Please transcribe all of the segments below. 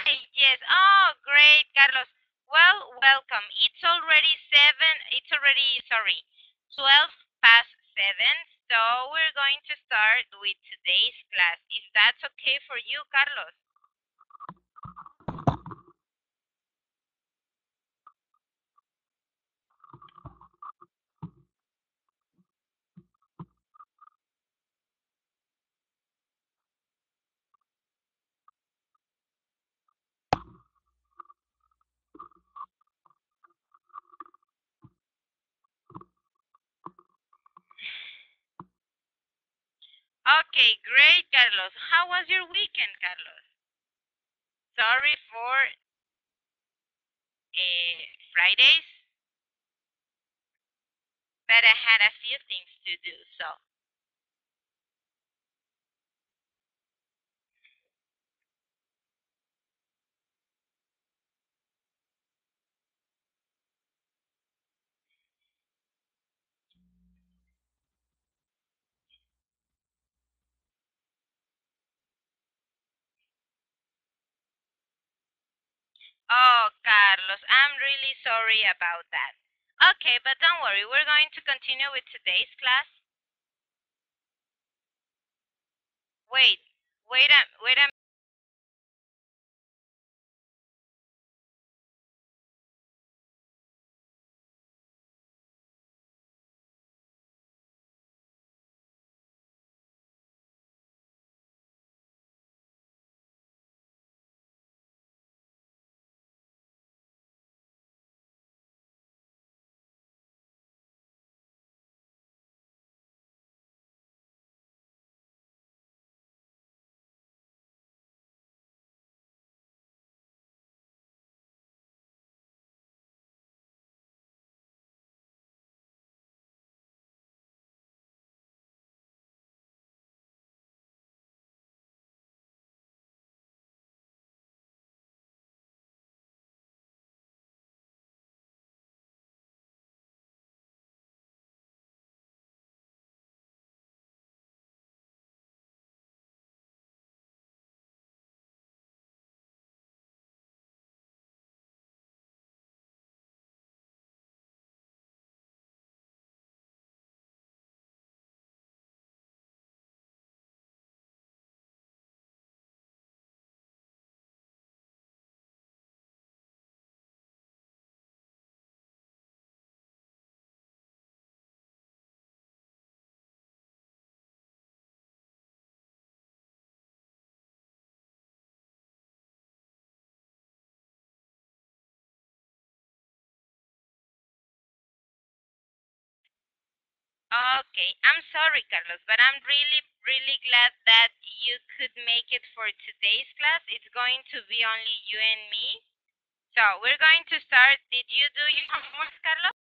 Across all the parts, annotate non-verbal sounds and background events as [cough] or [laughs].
[laughs] yes. Oh, great, Carlos. Well, welcome. It's already seven. It's already sorry, twelve past seven. So we're going to start with today's class. If that's okay for you, Carlos. Okay, great, Carlos. How was your weekend, Carlos? Sorry for uh, Fridays, but I had a few things to do, so. Oh, Carlos, I'm really sorry about that. Okay, but don't worry, we're going to continue with today's class. Wait, wait a, wait a Okay, I'm sorry, Carlos, but I'm really, really glad that you could make it for today's class. It's going to be only you and me. So we're going to start. Did you do your homework, Carlos?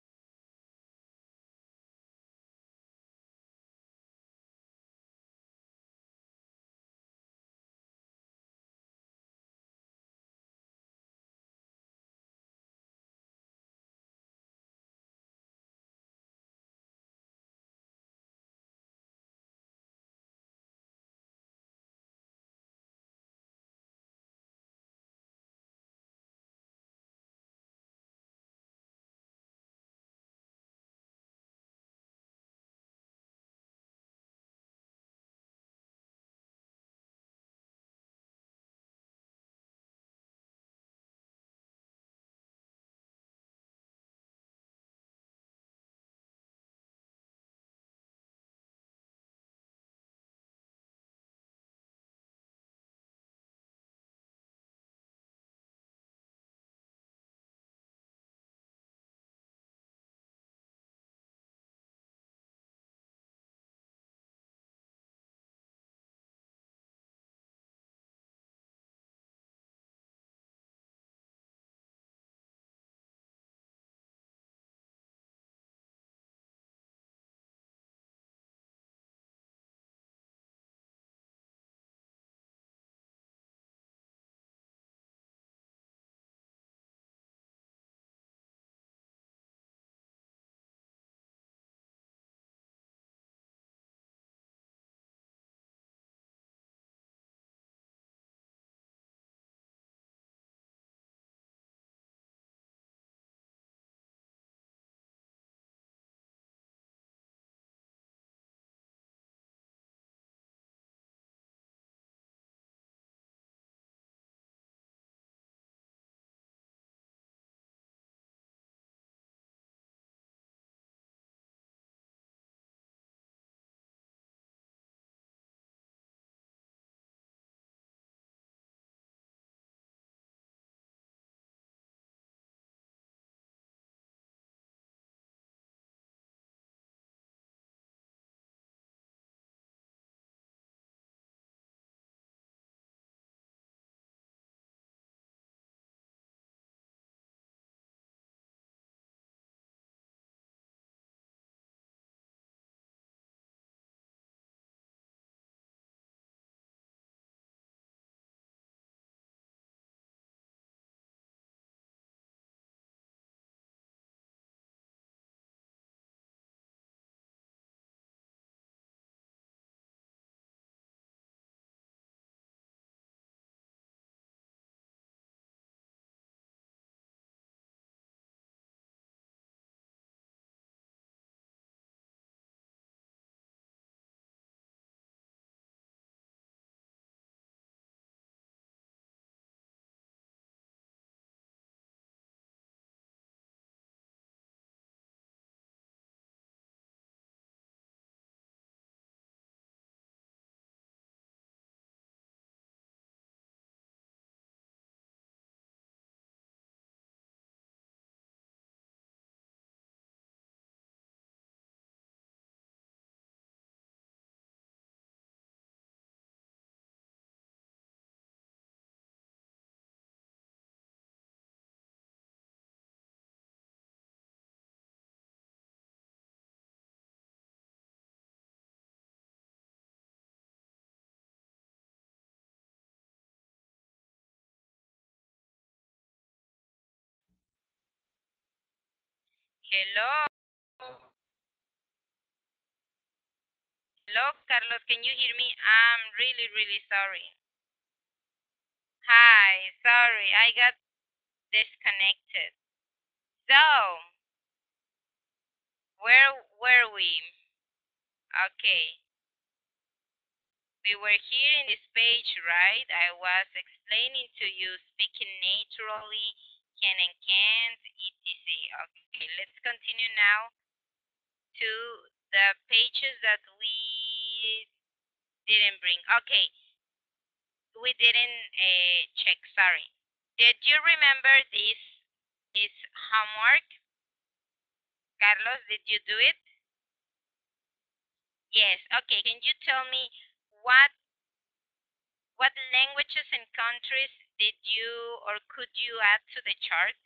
Hello. Hello, Carlos. Can you hear me? I'm really, really sorry. Hi. Sorry, I got disconnected. So, where were we? Okay. We were here in this page, right? I was explaining to you speaking naturally, can and can't, etc. Okay, let's continue now to the pages that we didn't bring. Okay, we didn't uh, check, sorry. Did you remember this, this homework? Carlos, did you do it? Yes, okay. Can you tell me what what languages and countries did you or could you add to the chart?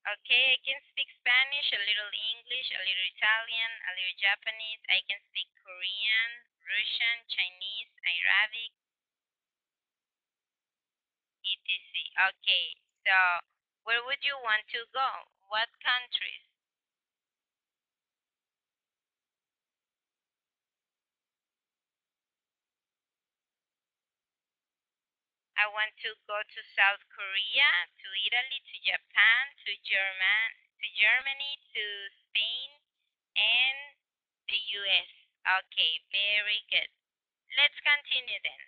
Okay, I can speak Spanish, a little English, a little Italian, a little Japanese. I can speak Korean, Russian, Chinese, Arabic, etc. Okay, so where would you want to go? What countries? I want to go to South Korea, to Italy, to Japan, to German, to Germany, to Spain, and the US. Okay, very good. Let's continue then.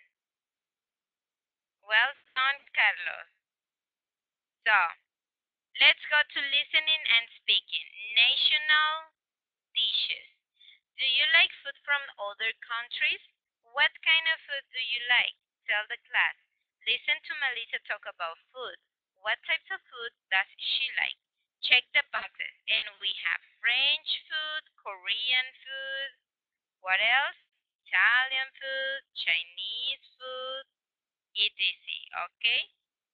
Well done, Carlos. So, let's go to listening and speaking. National dishes. Do you like food from other countries? What kind of food do you like? Tell the class. Listen to Melissa talk about food. What types of food does she like? Check the boxes. And we have French food, Korean food, what else? Italian food, Chinese food, etc. Okay?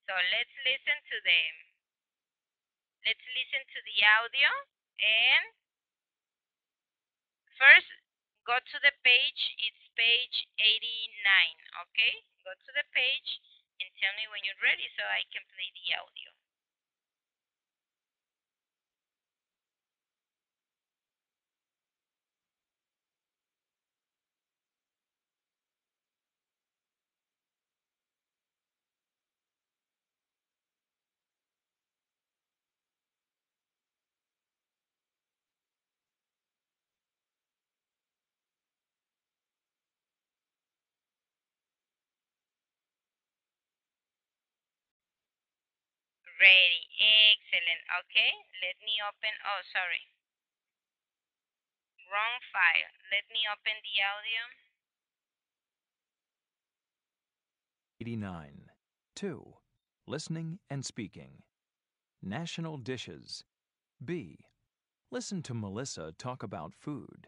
So let's listen to them. Let's listen to the audio and first go to the page. It's page 89. Okay? Go to the page and tell me when you're ready so I can play the audio. Ready. Excellent. Okay. Let me open. Oh, sorry. Wrong file. Let me open the audio. 89. 2. Listening and speaking. National dishes. B. Listen to Melissa talk about food.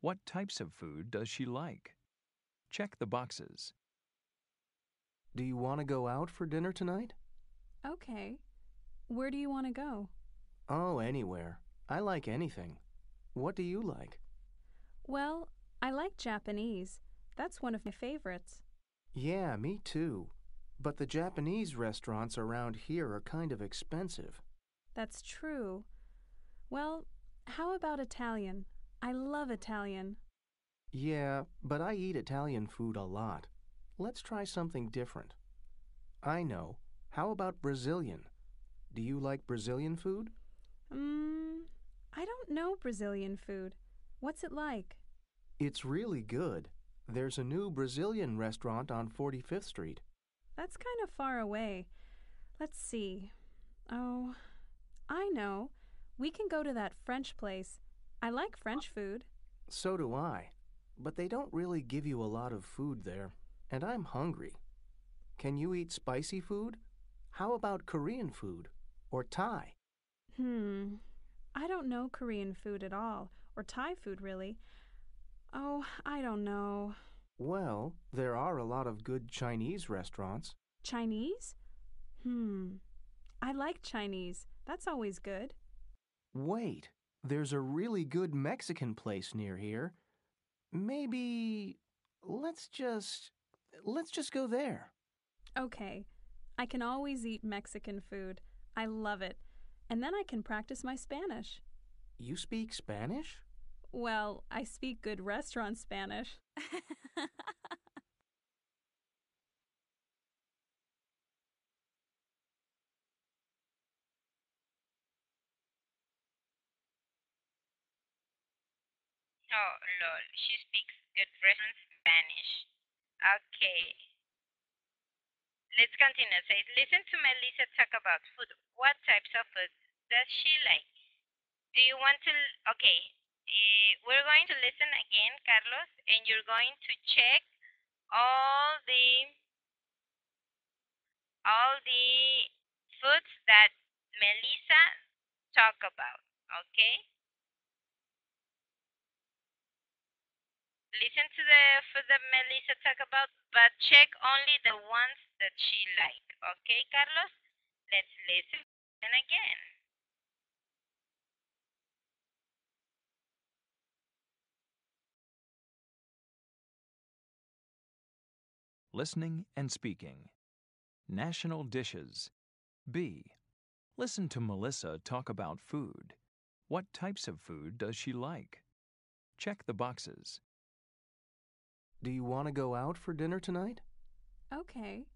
What types of food does she like? Check the boxes. Do you want to go out for dinner tonight? Okay. Where do you want to go? Oh, anywhere. I like anything. What do you like? Well, I like Japanese. That's one of my favorites. Yeah, me too. But the Japanese restaurants around here are kind of expensive. That's true. Well, how about Italian? I love Italian. Yeah, but I eat Italian food a lot. Let's try something different. I know. How about Brazilian? Do you like Brazilian food? Mmm, I don't know Brazilian food. What's it like? It's really good. There's a new Brazilian restaurant on 45th Street. That's kind of far away. Let's see. Oh, I know. We can go to that French place. I like French food. So do I. But they don't really give you a lot of food there, and I'm hungry. Can you eat spicy food? How about Korean food? Or Thai? Hmm. I don't know Korean food at all, or Thai food really. Oh, I don't know. Well, there are a lot of good Chinese restaurants. Chinese? Hmm. I like Chinese. That's always good. Wait, there's a really good Mexican place near here. Maybe let's just let's just go there. Okay. I can always eat Mexican food. I love it. And then I can practice my Spanish. You speak Spanish? Well, I speak good restaurant Spanish. [laughs] Oh, lol. She speaks good restaurant Spanish. Okay. Let's continue. Says, listen to Melissa talk about food. What types of food does she like? Do you want to? Okay. Uh, we're going to listen again, Carlos, and you're going to check all the all the foods that Melissa talk about. Okay. listen to the food that Melissa talk about, but check only the ones that she like. Okay, Carlos? Let's listen again. Listening and speaking. National dishes. B. Listen to Melissa talk about food. What types of food does she like? Check the boxes. Do you want to go out for dinner tonight? Okay.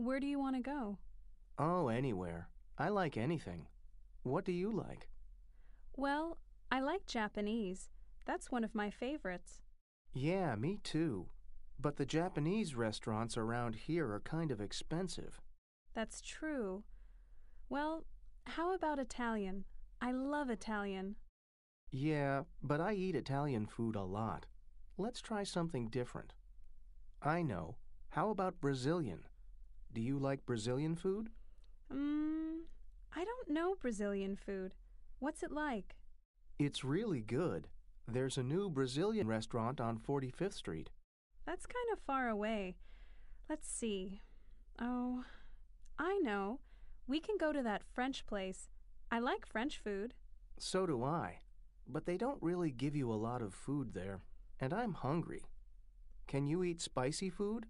Where do you want to go? Oh, anywhere. I like anything. What do you like? Well, I like Japanese. That's one of my favorites. Yeah, me too. But the Japanese restaurants around here are kind of expensive. That's true. Well, how about Italian? I love Italian. Yeah, but I eat Italian food a lot. Let's try something different. I know. How about Brazilian? Do you like Brazilian food? Mmm, I don't know Brazilian food. What's it like? It's really good. There's a new Brazilian restaurant on 45th Street. That's kind of far away. Let's see. Oh, I know. We can go to that French place. I like French food. So do I. But they don't really give you a lot of food there, and I'm hungry. Can you eat spicy food?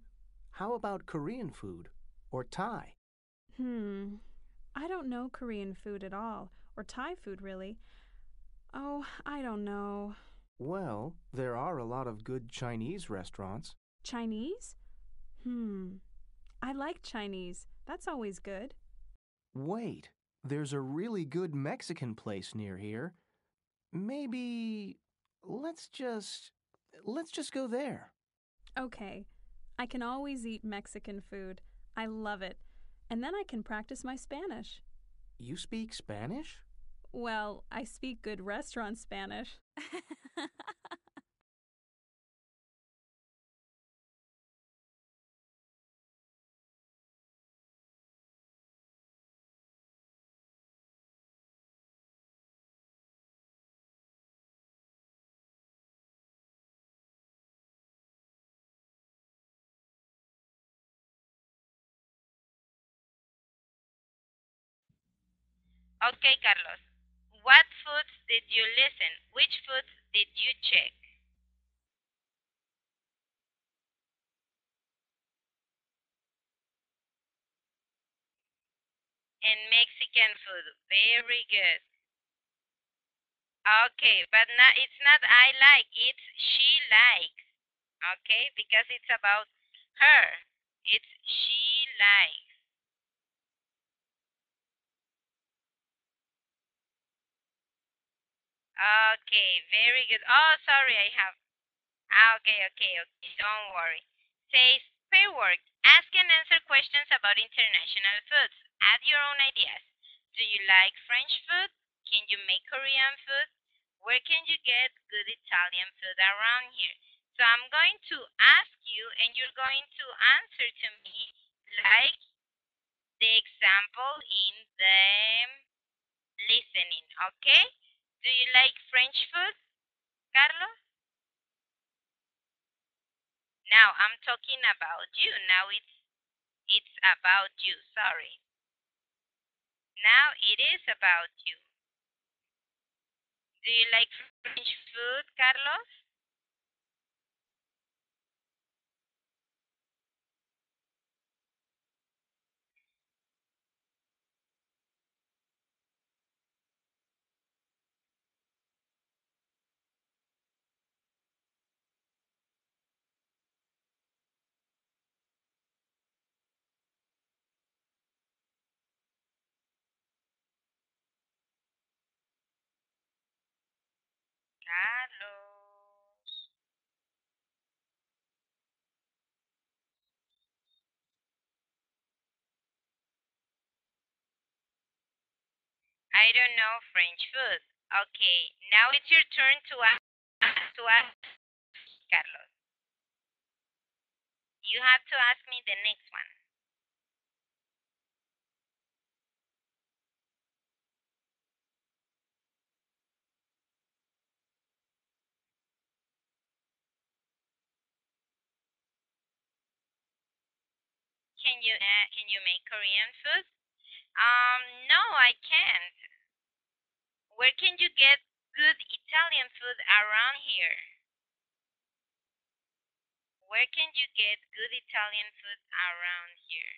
How about Korean food? Or Thai? Hmm. I don't know Korean food at all, or Thai food really. Oh, I don't know. Well, there are a lot of good Chinese restaurants. Chinese? Hmm. I like Chinese. That's always good. Wait, there's a really good Mexican place near here. Maybe let's just let's just go there. Okay. I can always eat Mexican food. I love it. And then I can practice my Spanish. You speak Spanish? Well, I speak good restaurant Spanish. [laughs] Okay, Carlos. What foods did you listen? Which foods did you check? And Mexican food. Very good. Okay, but not, it's not I like, it's she likes. Okay, because it's about her. It's she likes. Okay, very good. Oh, sorry, I have. ah, Okay, okay, okay. Don't worry. Says pair work. Ask and answer questions about international foods. Add your own ideas. Do you like French food? Can you make Korean food? Where can you get good Italian food around here? So I'm going to ask you and you're going to answer to me like the example in the listening, okay? Do you like French food, Carlos? Now I'm talking about you. Now it's it's about you. Sorry. Now it is about you. Do you like French food, Carlos? Carlos. I don't know French food. Okay, now it's your turn to ask, to ask Carlos. You have to ask me the next one. Can you uh, can you make Korean food? Um, no, I can't. Where can you get good Italian food around here? Where can you get good Italian food around here?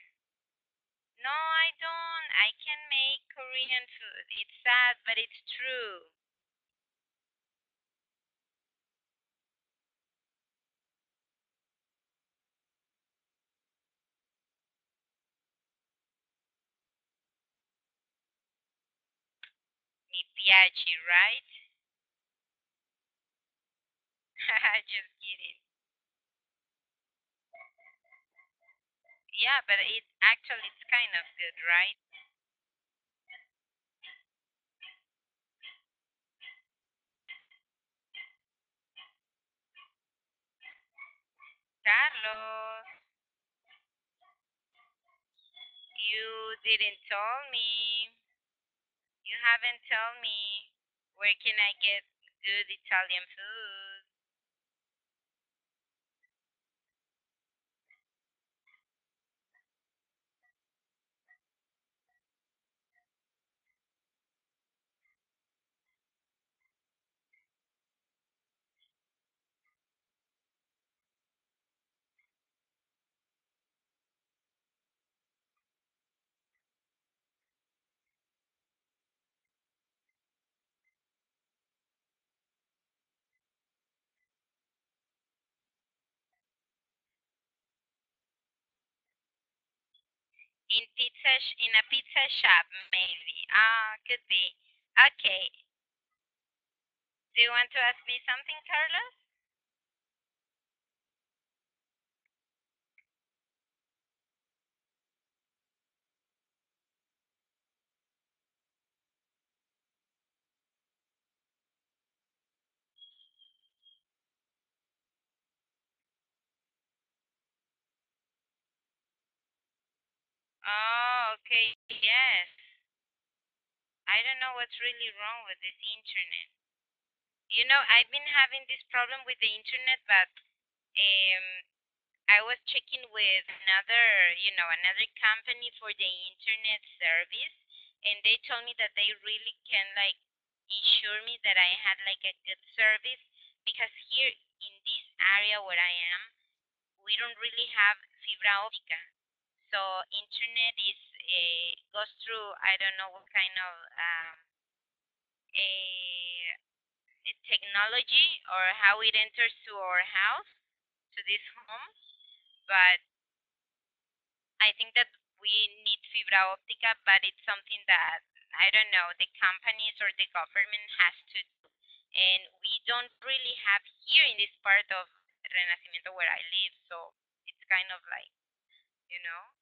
No, I don't. I can make Korean food. It's sad, but it's true. Mi piace, right? [laughs] Just kidding. Yeah, but it actually it's kind of good, right? Carlos, you didn't tell me. You haven't told me where can I get good Italian food. In pizza, in a pizza shop, maybe. Ah, could be. Okay. Do you want to ask me something, Carlos? Oh, okay. Yes. I don't know what's really wrong with this internet. You know, I've been having this problem with the internet, but um, I was checking with another, you know, another company for the internet service, and they told me that they really can like ensure me that I had like a good service because here in this area where I am, we don't really have fibra óptica. So internet is uh, goes through I don't know what kind of um, a, a technology or how it enters to our house to this home, but I think that we need fibra optica, but it's something that I don't know the companies or the government has to do, and we don't really have here in this part of Renacimiento where I live, so it's kind of like, you know,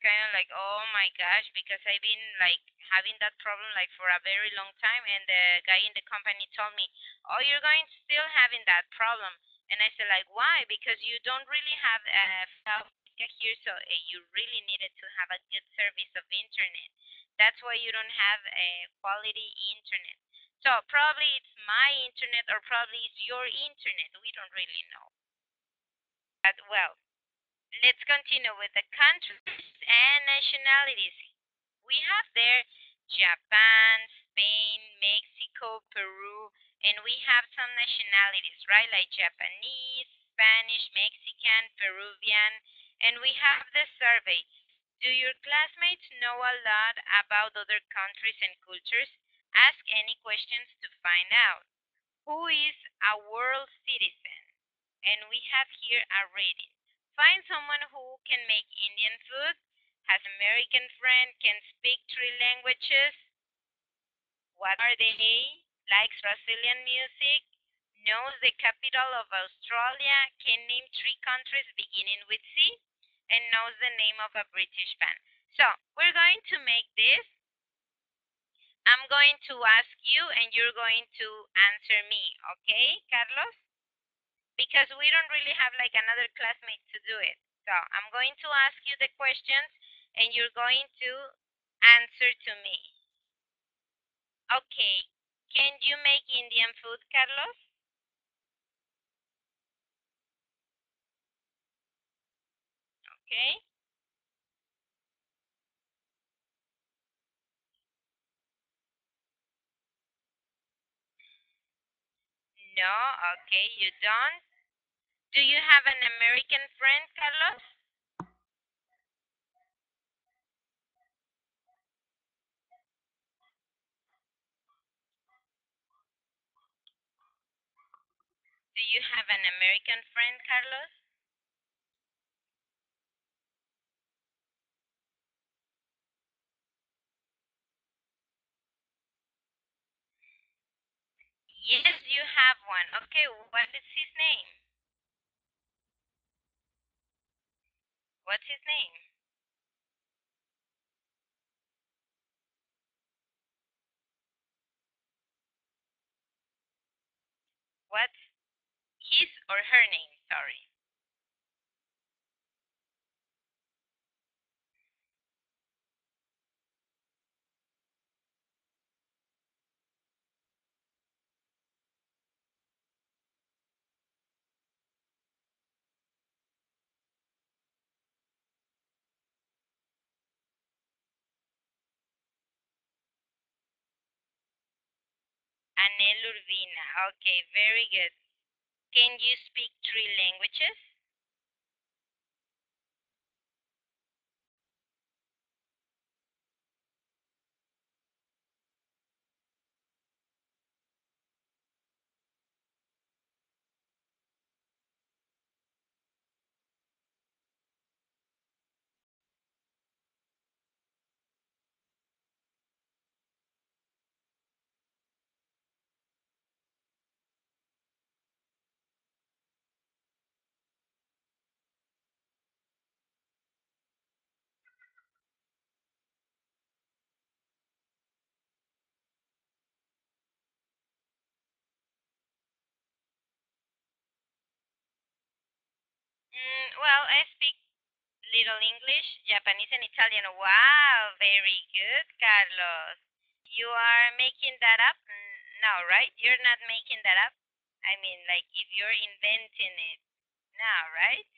kind of like oh my gosh because I've been like having that problem like for a very long time, and the guy in the company told me, oh you're going still having that problem. And I said, like, why? Because you don't really have uh, here, so uh, you really needed to have a good service of internet. That's why you don't have a quality internet. So probably it's my internet or probably it's your internet. We don't really know. But well, let's continue with the countries and nationalities. We have there Japan, Spain, Mexico, Peru, and we have some nationalities, right? Like Japanese, Spanish, Mexican, Peruvian, and we have the survey. Do your classmates know a lot about other countries and cultures? Ask any questions to find out. Who is a world citizen? And we have here a reading. Find someone who can make Indian food, has American friend, can speak three languages. What are they? likes Brazilian music, knows the capital of Australia, can name three countries beginning with C, and knows the name of a British band. So we're going to make this. I'm going to ask you and you're going to answer me, okay, Carlos? Because we don't really have like another classmate to do it. So I'm going to ask you the questions and you're going to answer to me. Okay, can you make Indian food, Carlos? Okay. No, okay, you don't. Do you have an American friend, Carlos? Do you have an American friend, Carlos? Yes, you have one. Okay, what is his name? What's his name? What's his or her name? Sorry. Anel Urbina. Okay, very good. Can you speak three languages? Mm, well, I speak little English, Japanese, and Italian. Wow, very good, Carlos. You are making that up? No, right? You're not making that up? I mean, like if you're inventing it now, right?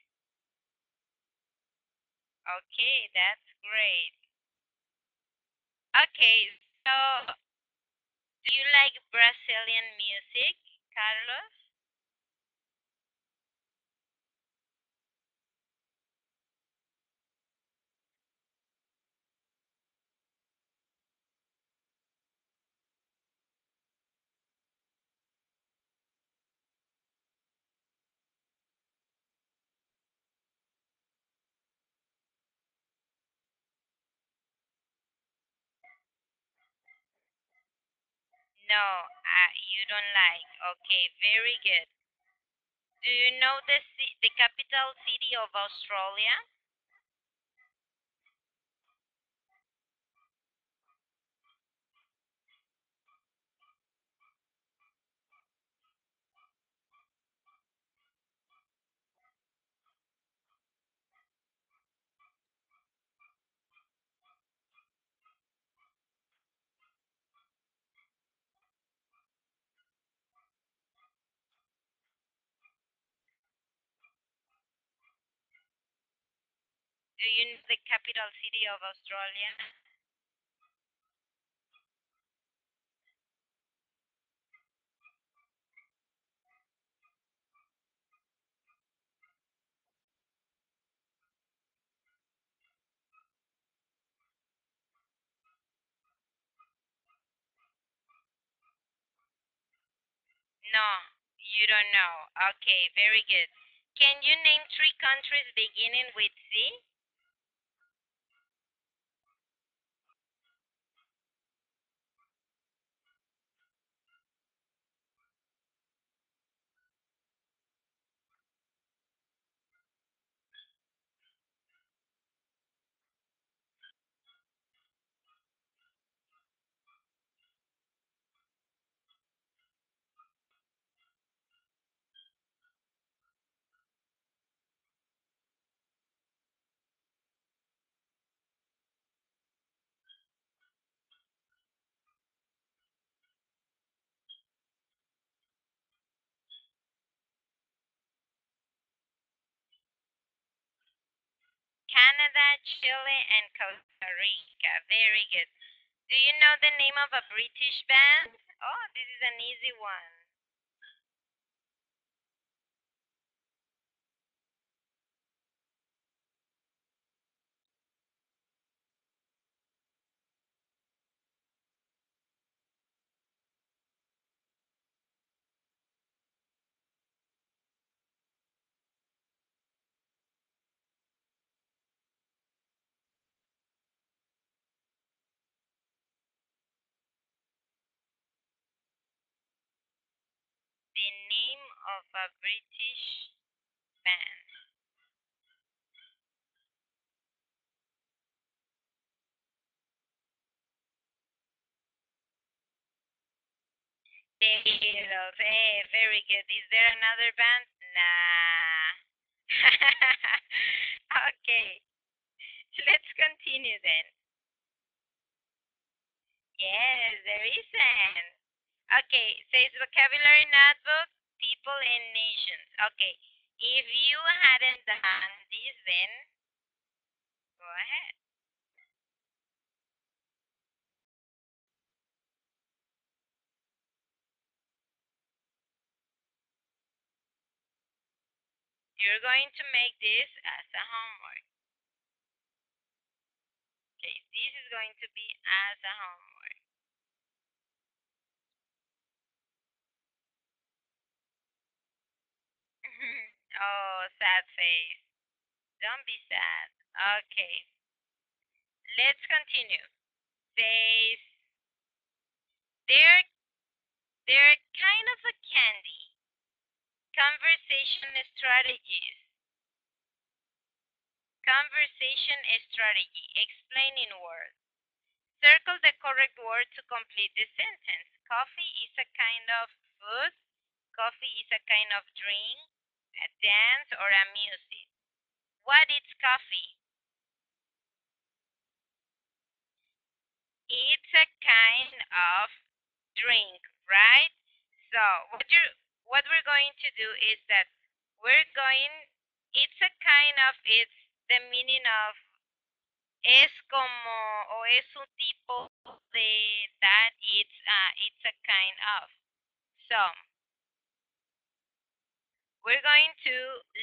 Okay, that's great. Okay, so do you like Brazilian music, Carlos? No, uh, you don't like. Okay, very good. Do you know the the capital city of Australia? Do you know the capital city of Australia? No, you don't know. Okay, very good. Can you name three countries beginning with C? Canada, Chile, and Costa Rica. Very good. Do you know the name of a British band? Oh, this is an easy one. The name of a British band. Beatles. Hey, very good. Is there another band? Nah. [laughs] okay. Let's continue then. Yes, there isn't. Okay, says vocabulary notebook, people and nations. Okay, if you hadn't done this, then go ahead. You're going to make this as a homework. Okay, this is going to be as a homework. Oh, sad face. Don't be sad. Okay. Let's continue. Says they're they're kind of a candy. Conversation strategies. Conversation strategy. Explain in words. Circle the correct word to complete the sentence. Coffee is a kind of food. Coffee is a kind of drink, a dance, or a music. What is coffee? It's a kind of drink, right? So what you what we're going to do is that we're going it's a kind of it's the meaning of es como o es un tipo de that it's uh, it's a kind of so we're going to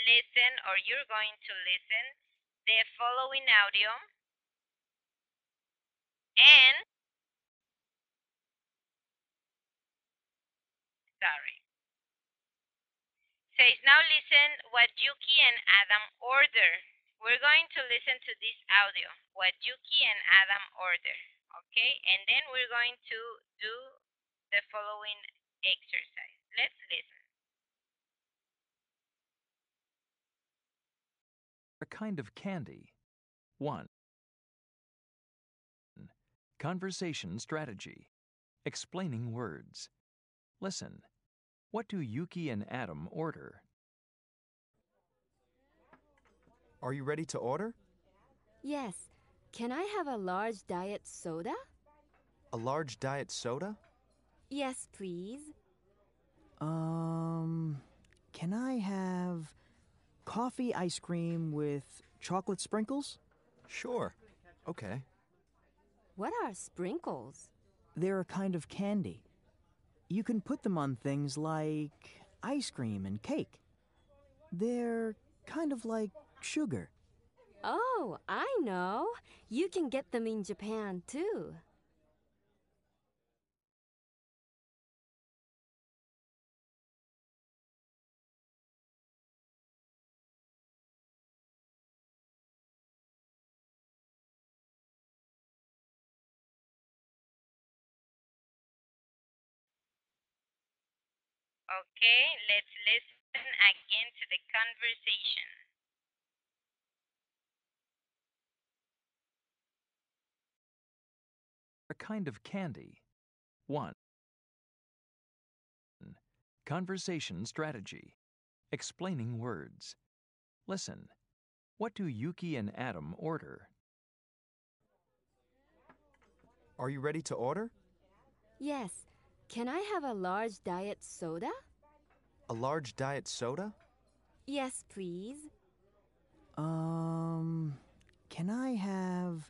listen or you're going to listen the following audio and sorry says now listen what Yuki and Adam order we're going to listen to this audio what Yuki and Adam order okay and then we're going to do the following exercise. Let's listen. A kind of candy. 1. Conversation strategy. Explaining words. Listen. What do Yuki and Adam order? Are you ready to order? Yes. Can I have a large diet soda? A large diet soda? Yes, please. Um, can I have coffee ice cream with chocolate sprinkles? Sure. Okay. What are sprinkles? They're a kind of candy. You can put them on things like ice cream and cake. They're kind of like sugar. Oh, I know. You can get them in Japan too. Okay, let's listen again to the conversation. A kind of candy. 1. Conversation strategy. Explaining words. Listen. What do Yuki and Adam order? Are you ready to order? Yes. Can I have a large diet soda? A large diet soda? Yes, please. Um, can I have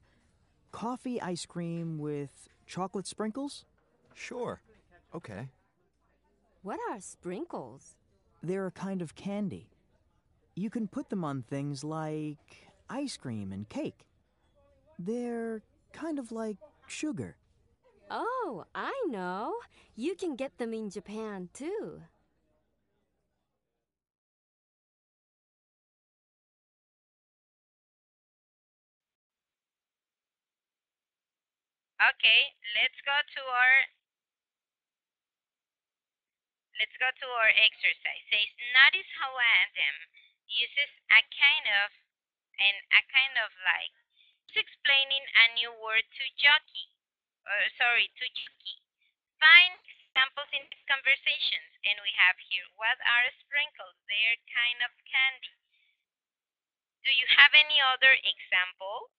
coffee ice cream with chocolate sprinkles? Sure. Okay. What are sprinkles? They're a kind of candy. You can put them on things like ice cream and cake. They're kind of like sugar. Oh, I know. You can get them in Japan too. Okay, let's go to our let's go to our exercise. Says notice how Adam uses a kind of and a kind of like He's explaining a new word to jockey. Or sorry, to Yuki. Find examples in these conversations and we have here what are sprinkles? They're kind of candy. Do you have any other example?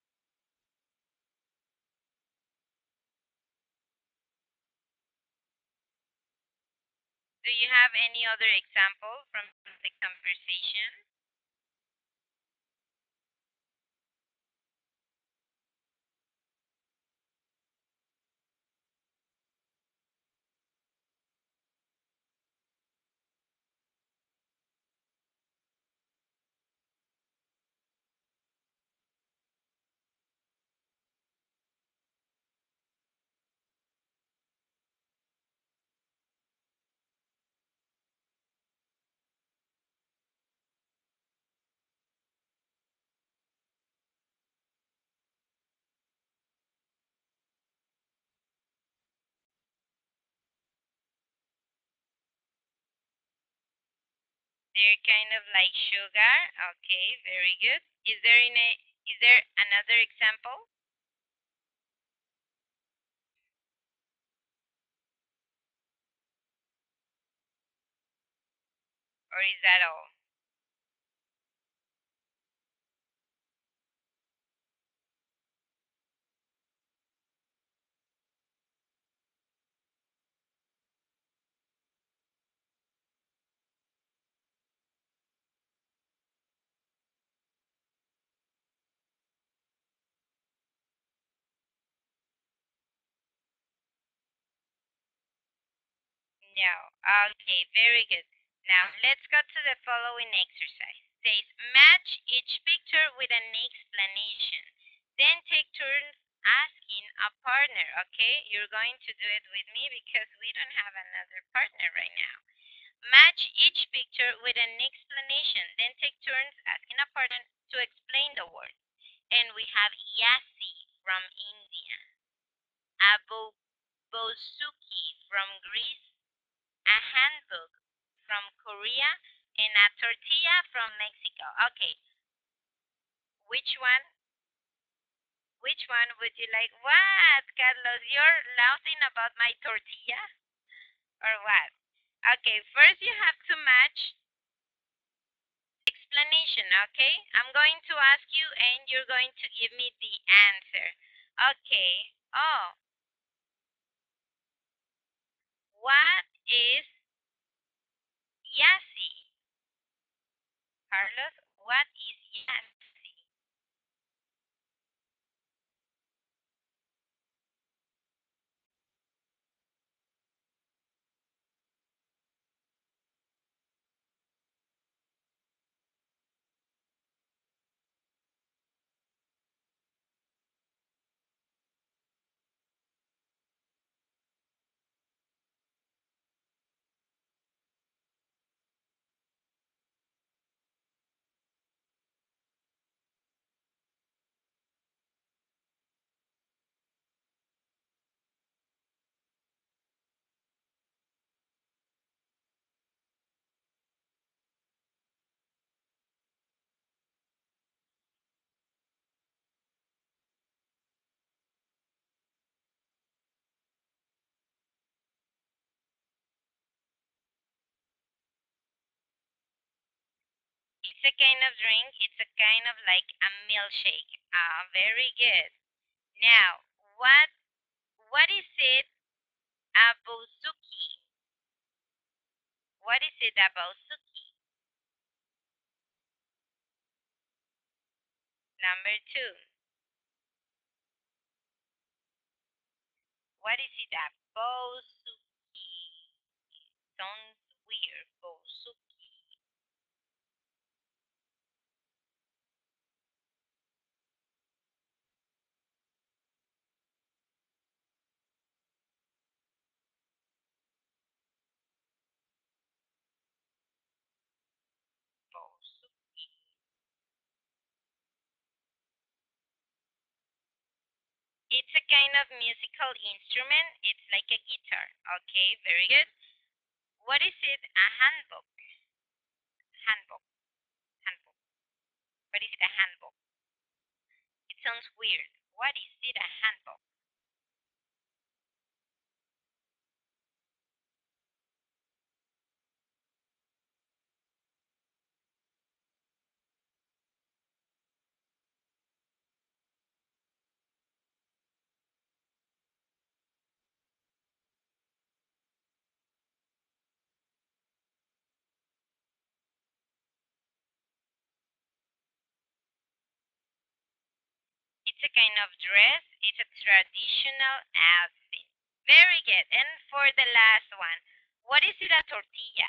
Do you have any other example from the conversation? They're kind of like sugar. Okay, very good. Is there any is there another example? Or is that all? No. Okay, very good. Now let's go to the following exercise. Says match each picture with an explanation. Then take turns asking a partner. Okay, you're going to do it with me because we don't have another partner right now. Match each picture with an explanation. Then take turns asking a partner to explain the word. And we have Yasi from India. Avo bouzouki from Greece, a hanbok from Korea, and a tortilla from Mexico. Okay. Which one? Which one would you like? What, Carlos? You're laughing about my tortilla? Or what? Okay, first you have to match explanation, okay? I'm going to ask you and you're going to give me the answer. Okay. Oh. What is Yasi? Carlos, what is Yasi? It's a kind of drink. It's a kind of like a milkshake. Ah, very good. Now, what what is it a bouzouki? What is it a bouzouki? Number two. What is it a bouzouki? Sounds weird. Bouzouki. Bouzouki. It's a kind of musical instrument. It's like a guitar. Okay, very good. What is it? A hanbok. Hanbok. Hanbok. What is it? A hanbok. It sounds weird. What is it? A hanbok. It's a kind of dress. It's a traditional outfit. Very good. And for the last one, what is it? A tortilla.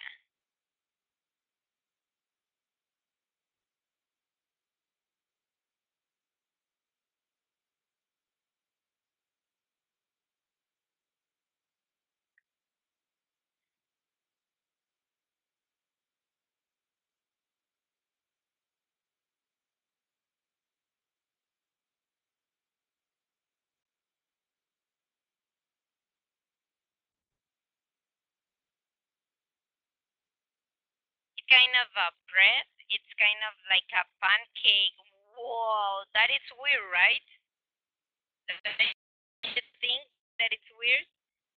Kind of a bread. It's kind of like a pancake. Whoa, that is weird, right? You think that it's weird?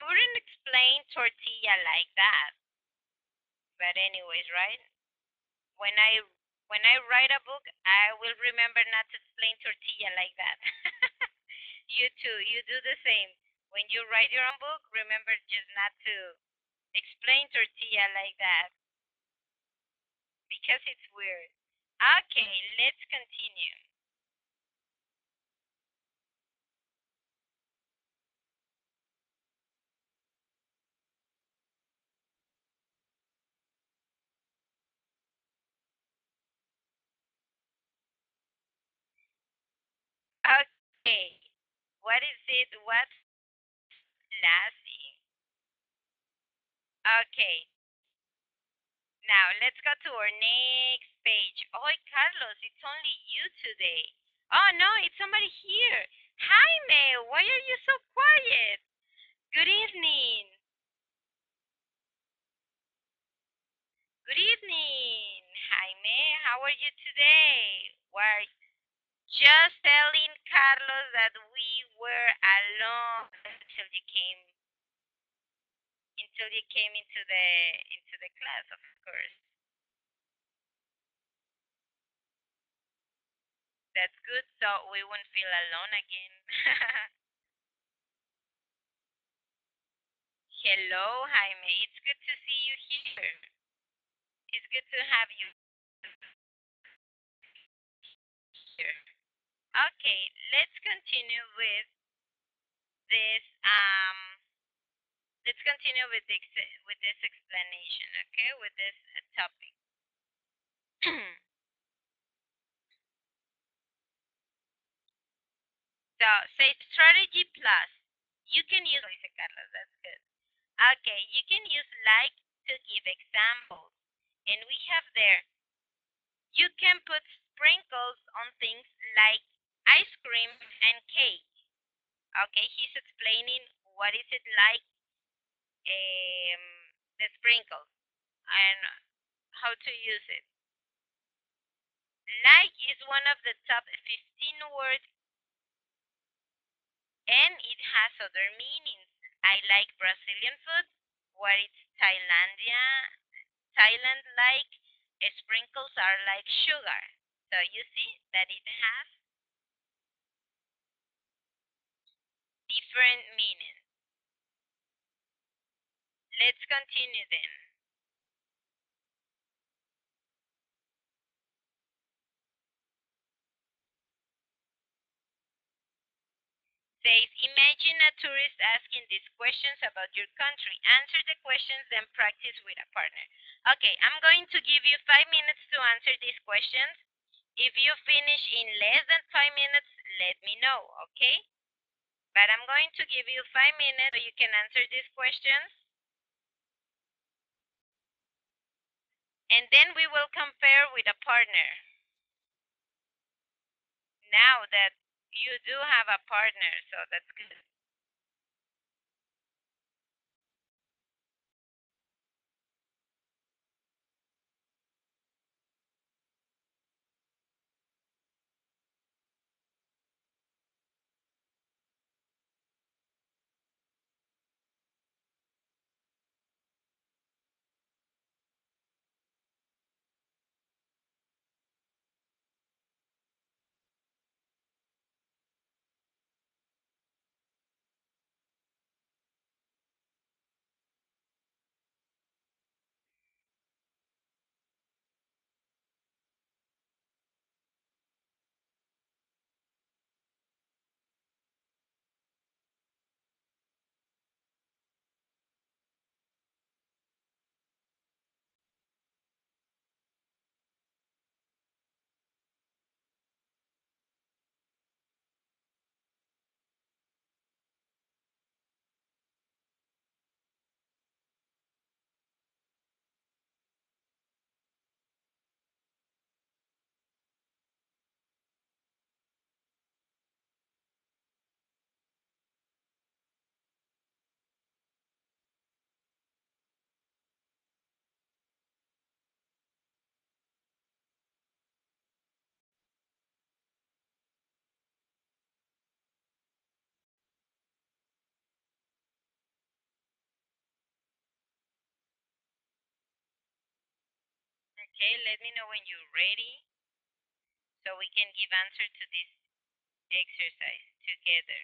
I wouldn't explain tortilla like that. But anyways, right? When I when I write a book, I will remember not to explain tortilla like that. [laughs] you too, you do the same. When you write your own book, remember just not to explain tortilla like that because it's weird. Okay, let's continue. Okay, what is it? What's lassi? Okay, now let's go to our next page. Oh, Carlos, it's only you today. Oh no, it's somebody here. Jaime, why are you so quiet? Good evening. Good evening, Jaime. How are you today? We're just telling Carlos that we were alone until you came until he came into the into the class, of course. That's good, so we won't feel alone again. [laughs] Hello, Jaime. It's good to see you here. It's good to have you here. Okay, let's continue with this. Um, let's continue with this with this explanation. Okay, with this uh, topic. [clears throat] so, say strategy plus. You can use. Carlos, that's good. Okay, you can use like to give examples, and we have there. You can put sprinkles on things like ice cream and cake. Okay, he's explaining what is it like um, the sprinkles and how to use it. Like is one of the top 15 words and it has other meanings. I like Brazilian food, what is Thailandia, Thailand like, sprinkles are like sugar. So you see that it has different meanings. Let's continue then. Says, imagine a tourist asking these questions about your country. Answer the questions, then practice with a partner. Okay, I'm going to give you five minutes to answer these questions. If you finish in less than five minutes, let me know, okay? But I'm going to give you five minutes so you can answer these questions. And then we will compare with a partner. Now that you do have a partner, so that's good. Okay, let me know when you're ready so we can give answer to this exercise together.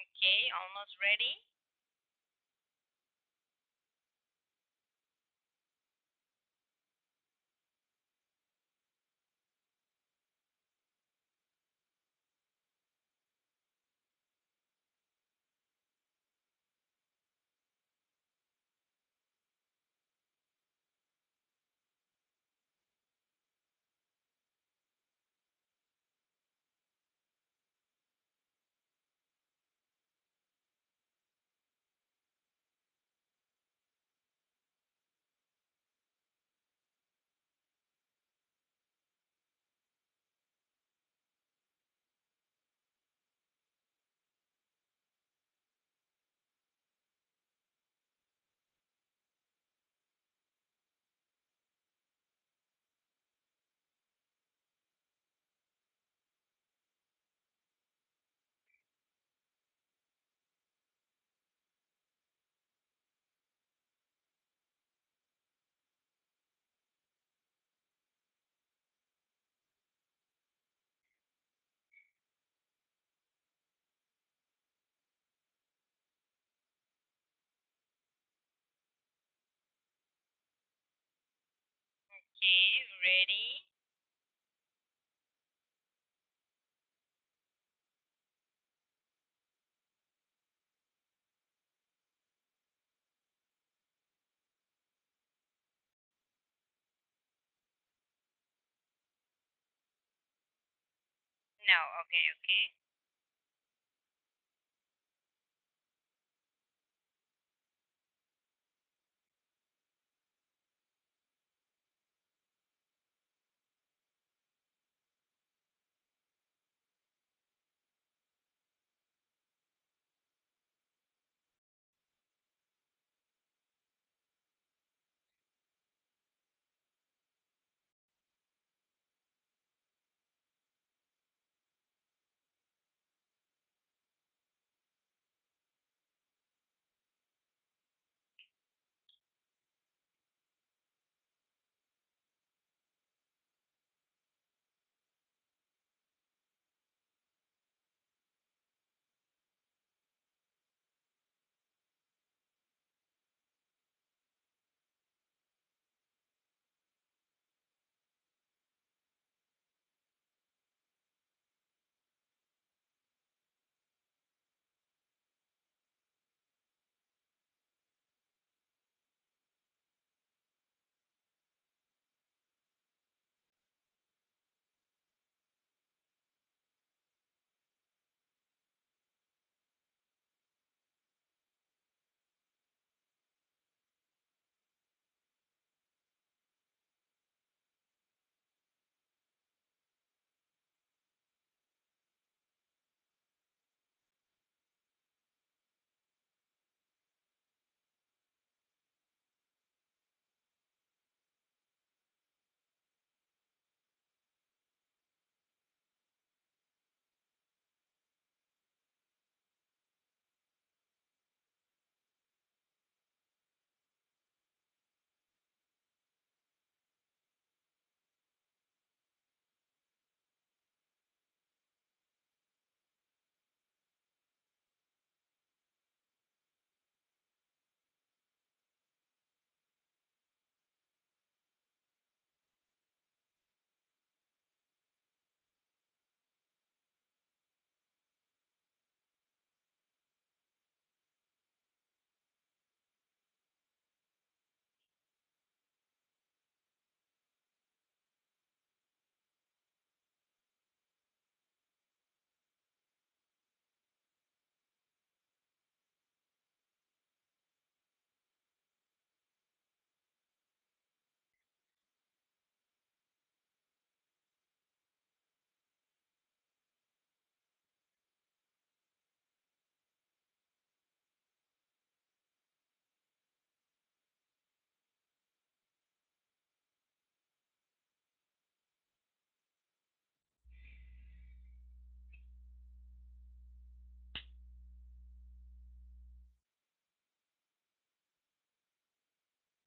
Okay, almost ready. Okay, ready. No, okay, okay.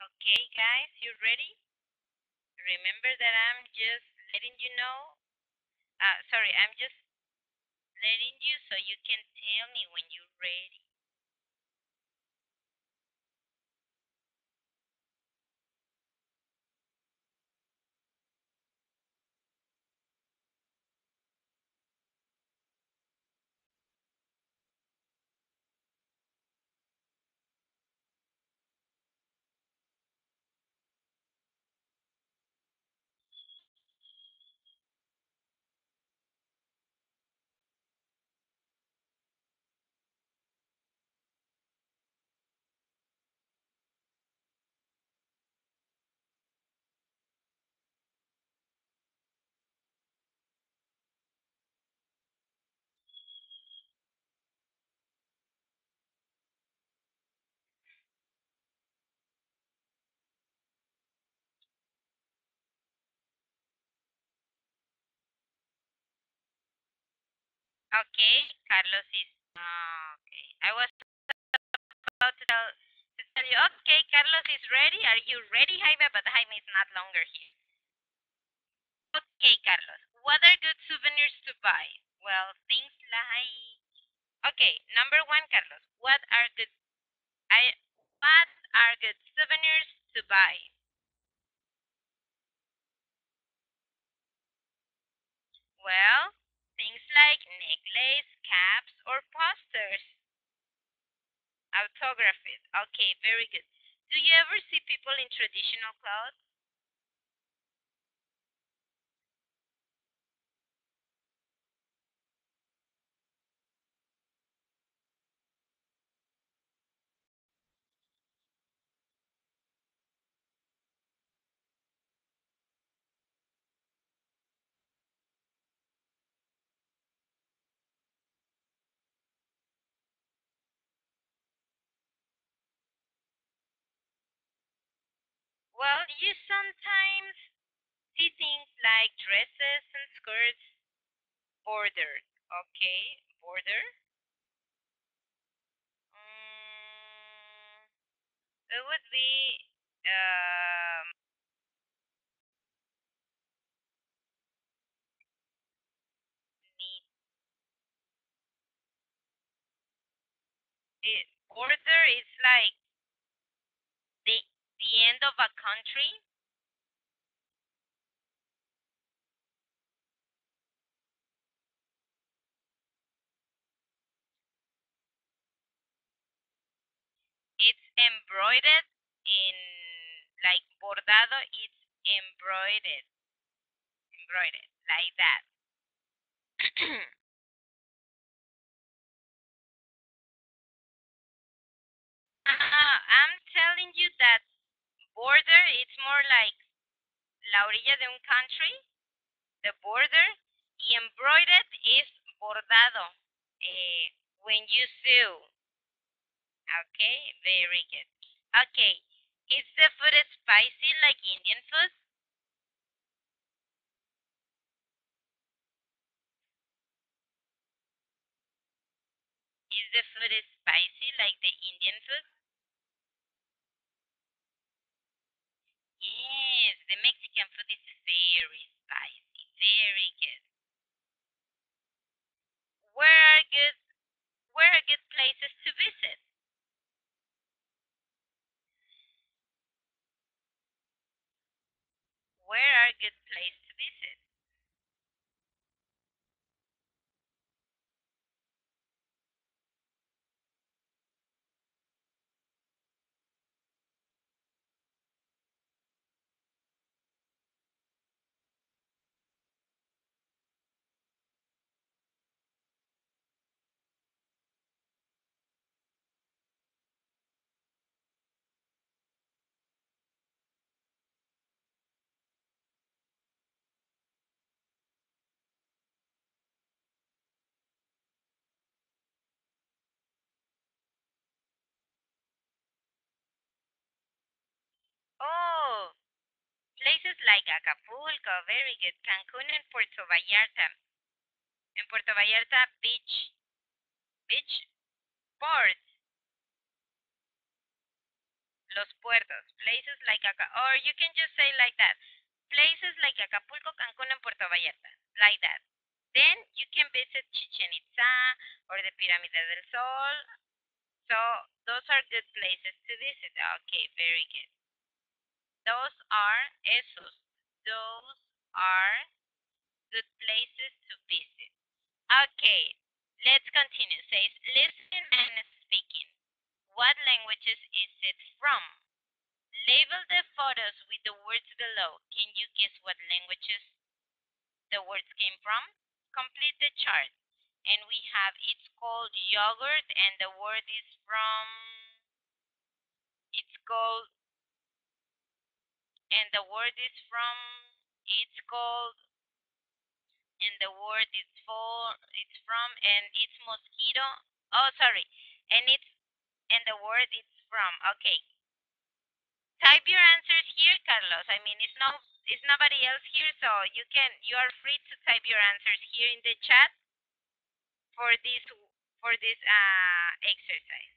Okay, guys, you ready? Remember that I'm just letting you know. Uh, sorry, I'm just letting you so you can tell me when you're ready. Okay, Carlos is. Uh, okay, I was about to tell, to tell you. Okay, Carlos is ready. Are you ready, Jaime? But Jaime is not longer here. Okay, Carlos. What are good souvenirs to buy? Well, things like. Okay, number one, Carlos. What are good? I. What are good souvenirs to buy? Well, things like necklace, caps, or posters. Autographed. Okay, very good. Do you ever see people in traditional clothes? Well, you sometimes see things like dresses and skirts bordered. Okay, border. Mm, it would be um. It, border is like the end of a country. It's embroidered in like bordado. It's embroidered, embroidered like that. [clears throat] Uh, I'm telling you that border it's more like la orilla de un country, the border, y embroidered is bordado eh, when you sew. Okay, very good. Okay, is the food spicy like Indian food? Is the food spicy like the Indian food? Yes, the Mexican food is very spicy, very good. Where are good where are good places to visit? Where are good places to visit? Oh, places like Acapulco, very good. Cancun and Puerto Vallarta. In Puerto Vallarta, beach, beach, port, los puertos, places like Acapulco, or you can just say like that, places like Acapulco, Cancun, and Puerto Vallarta, like that. Then you can visit Chichen Itza or the Pirámide del Sol. So those are good places to visit. Okay, very good. Those are esos. Those are good places to visit. Okay, let's continue. Says listening and speaking. What languages is it from? Label the photos with the words below. Can you guess what languages the words came from? Complete the chart. And we have it's called yogurt and the word is from it's called and the word is from it's called and the word is for it's from and it's mosquito oh sorry and it's and the word is from okay. Type your answers here carlos i mean it's no it's nobody else here so you can you are free to type your answers here in the chat for this for this uh, exercise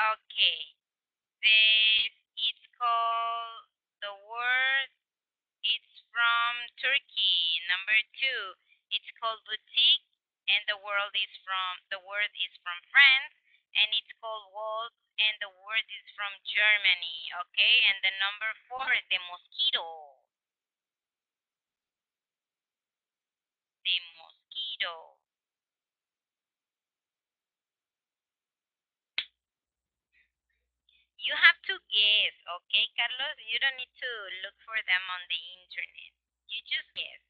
Okay. This it's called the word it's from Turkey. Number two, it's called boutique and the world is from the word is from France and it's called waltz and the word is from Germany. Okay, and the number four, the mosquito. The mosquito. You have to guess, okay, Carlos? You don't need to look for them on the internet. You just guess.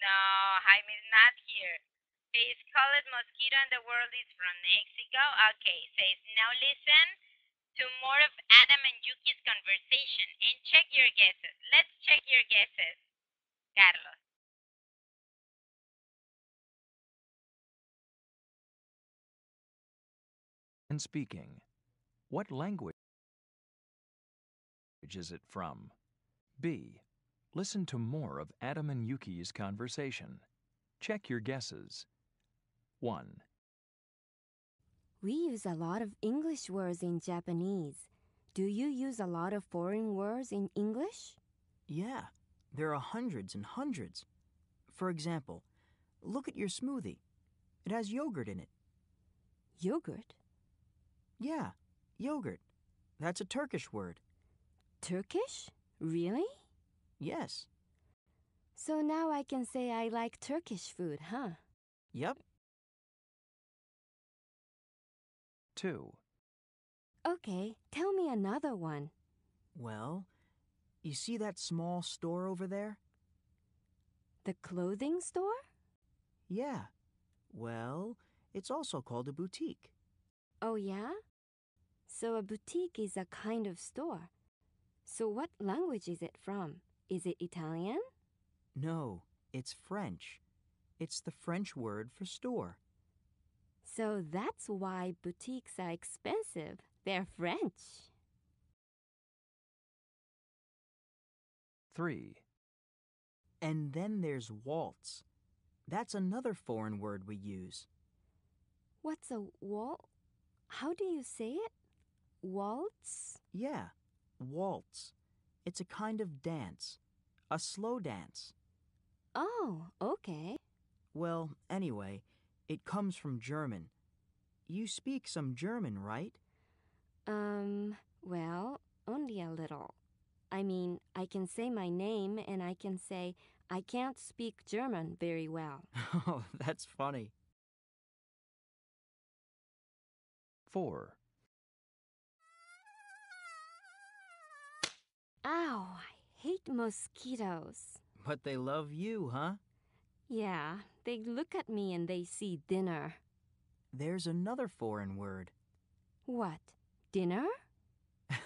No, Jaime's not here. It's called mosquito and the world is from Mexico. Okay, says now listen to more of Adam and Yuki's conversation and check your guesses. Let's check your guesses, Carlos. And speaking. What language is it from? B. Listen to more of Adam and Yuki's conversation. Check your guesses. 1, We use a lot of English words in Japanese. Do you use a lot of foreign words in English? Yeah, there are hundreds and hundreds. For example, look at your smoothie. It has yogurt in it. Yogurt? Yeah, yogurt. That's a Turkish word. Turkish? Really? Yes. So now I can say I like Turkish food, huh? Yep. 2, Okay, tell me another one. Well, you see that small store over there? The clothing store? Yeah. Well, it's also called a boutique. Oh, yeah? So a boutique is a kind of store. So what language is it from? Is it Italian? No, it's French. It's the French word for store. So that's why boutiques are expensive. They're French. 3, And then there's waltz. That's another foreign word we use. What's a wal? How do you say it? Waltz? Yeah, waltz. It's a kind of dance, a slow dance. Oh, okay. Well, anyway, it comes from German. You speak some German, right? Um, well, only a little. I mean, I can say my name and I can say I can't speak German very well. [laughs] Oh, that's funny. 4, Ow, I hate mosquitoes. But they love you, huh? Yeah, they look at me and they see dinner. There's another foreign word. What? Dinner? [laughs]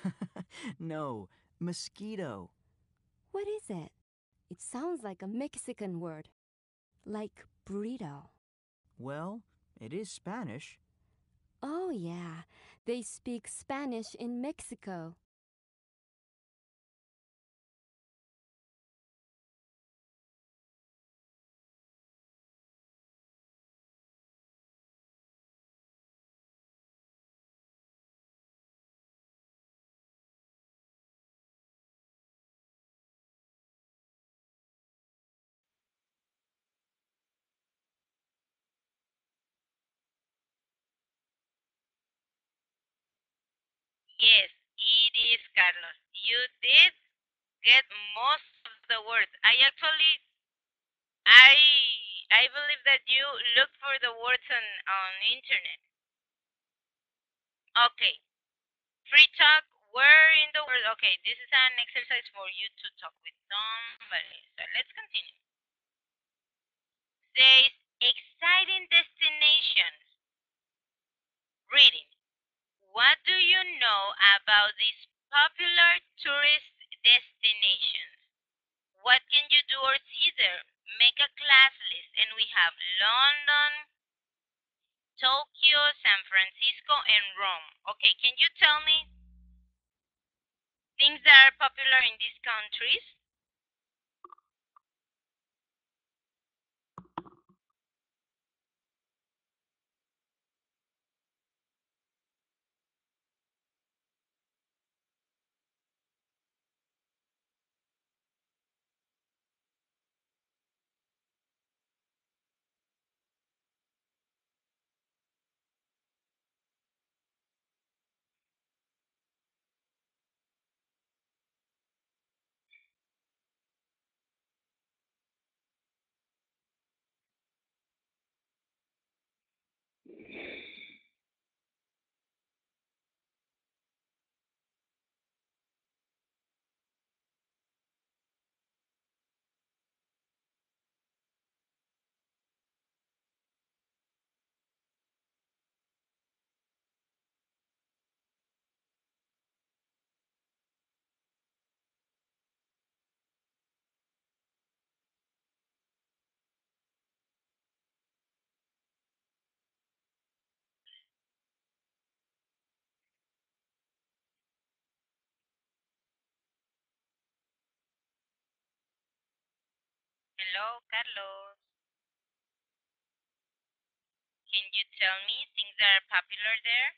no, mosquito. What is it? It sounds like a Mexican word. Like burrito. Well, it is Spanish. Oh, yeah. They speak Spanish in Mexico. Yes, it is, Carlos. You did get most of the words. I actually, I, I believe that you look for the words on on internet. Okay, free talk. Where in the world? Okay, this is an exercise for you to talk with somebody. So let's continue. Says Exciting destinations. Reading. What do you know about these popular tourist destinations? What can you do or see there? Make a class list. And we have London, Tokyo, San Francisco, and Rome. Okay, can you tell me things that are popular in these countries? Hello, Carlos. Can you tell me things that are popular there?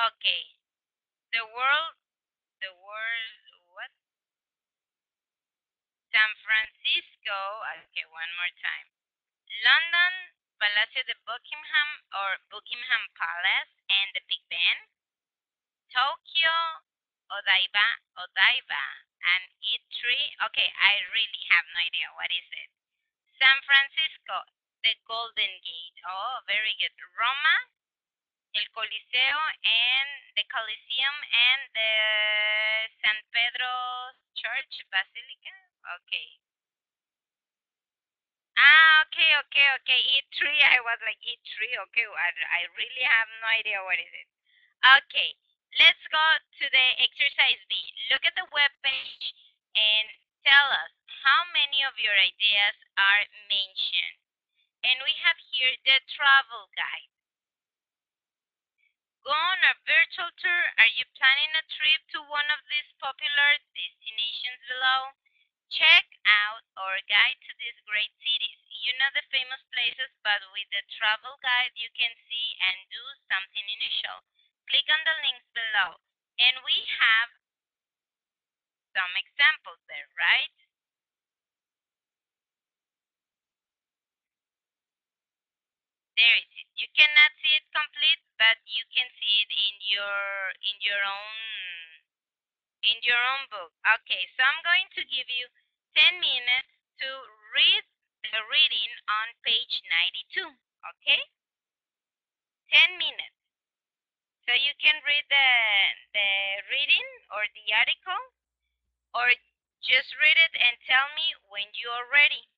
Okay. The world, the world, what? San Francisco. Okay, one more time. London, Palacio de Buckingham or Buckingham Palace and the Big Ben. Tokyo, Odaiba, Odaiba, and E3. Okay, I really have no idea what is it. San Francisco, the Golden Gate. Oh, very good. Roma, El Coliseo and the Coliseum and the San Pedro Church Basilica. Okay. Ah, okay, okay, okay. E3. I was like E3. Okay, I, I really have no idea what is it. Okay, let's go to the exercise B. Look at the web page and tell us how many of your ideas are mentioned. And we have here the travel guide. A virtual tour. Are you planning a trip to one of these popular destinations below? Check out our guide to these great cities. You know the famous places, but with the travel guide you can see and do something initial. Click on the links below. And we have some examples there, right? There it is. You cannot see it complete, but you can see it in your in your own in your own book. Okay, so I'm going to give you 10 minutes to read the reading on page 92. Okay? 10 minutes. So you can read the the reading or the article or just read it and tell me when you are ready.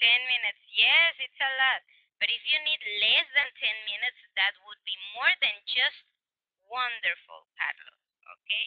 Ten minutes. Yes, it's a lot. But if you need less than ten minutes, that would be more than just wonderful, Carlos. Okay?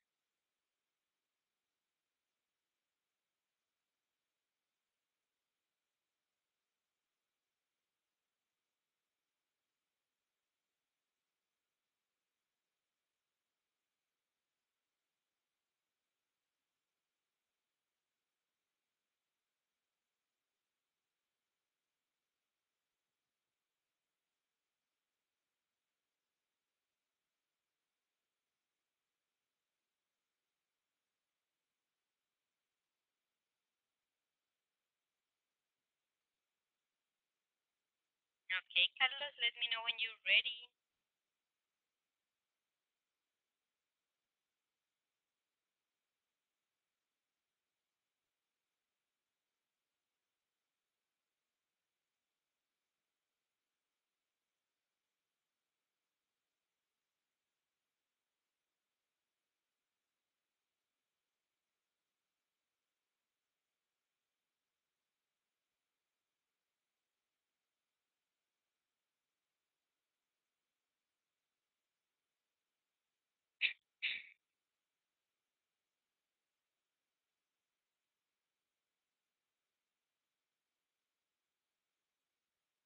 Okay, Carlos, let me know when you're ready.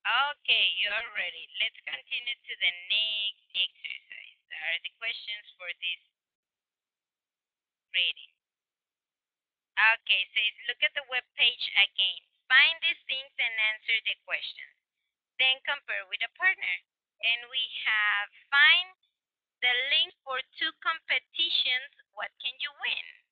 Okay, you're ready. Let's continue to the next exercise. There are the questions for this reading. Okay, says look at the web page again. Find these things and answer the questions. Then compare with a partner. And we have find the link for two competitions. What can you win?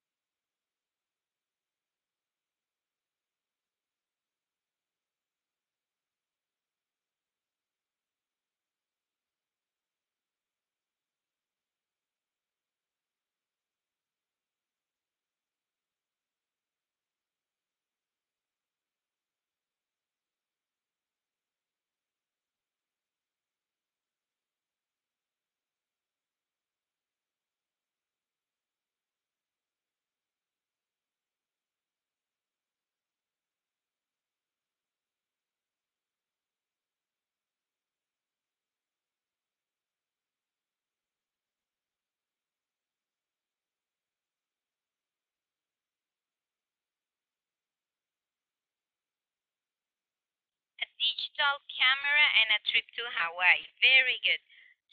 Digital camera, and a trip to Hawaii. Very good.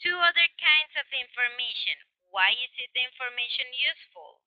Two other kinds of information. Why is it the information useful?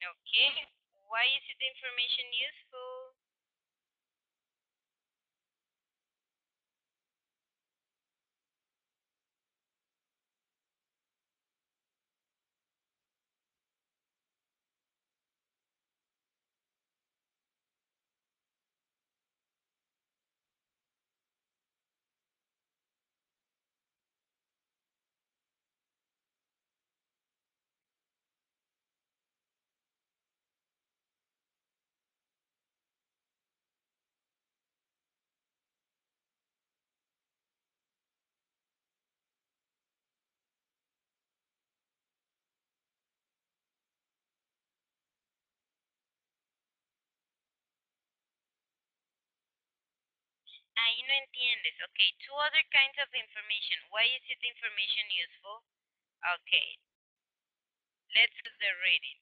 Okay. Why is it information useful? Ahí no entiendes. Okay, two other kinds of information. Why is it information useful? Okay. Let's do the reading.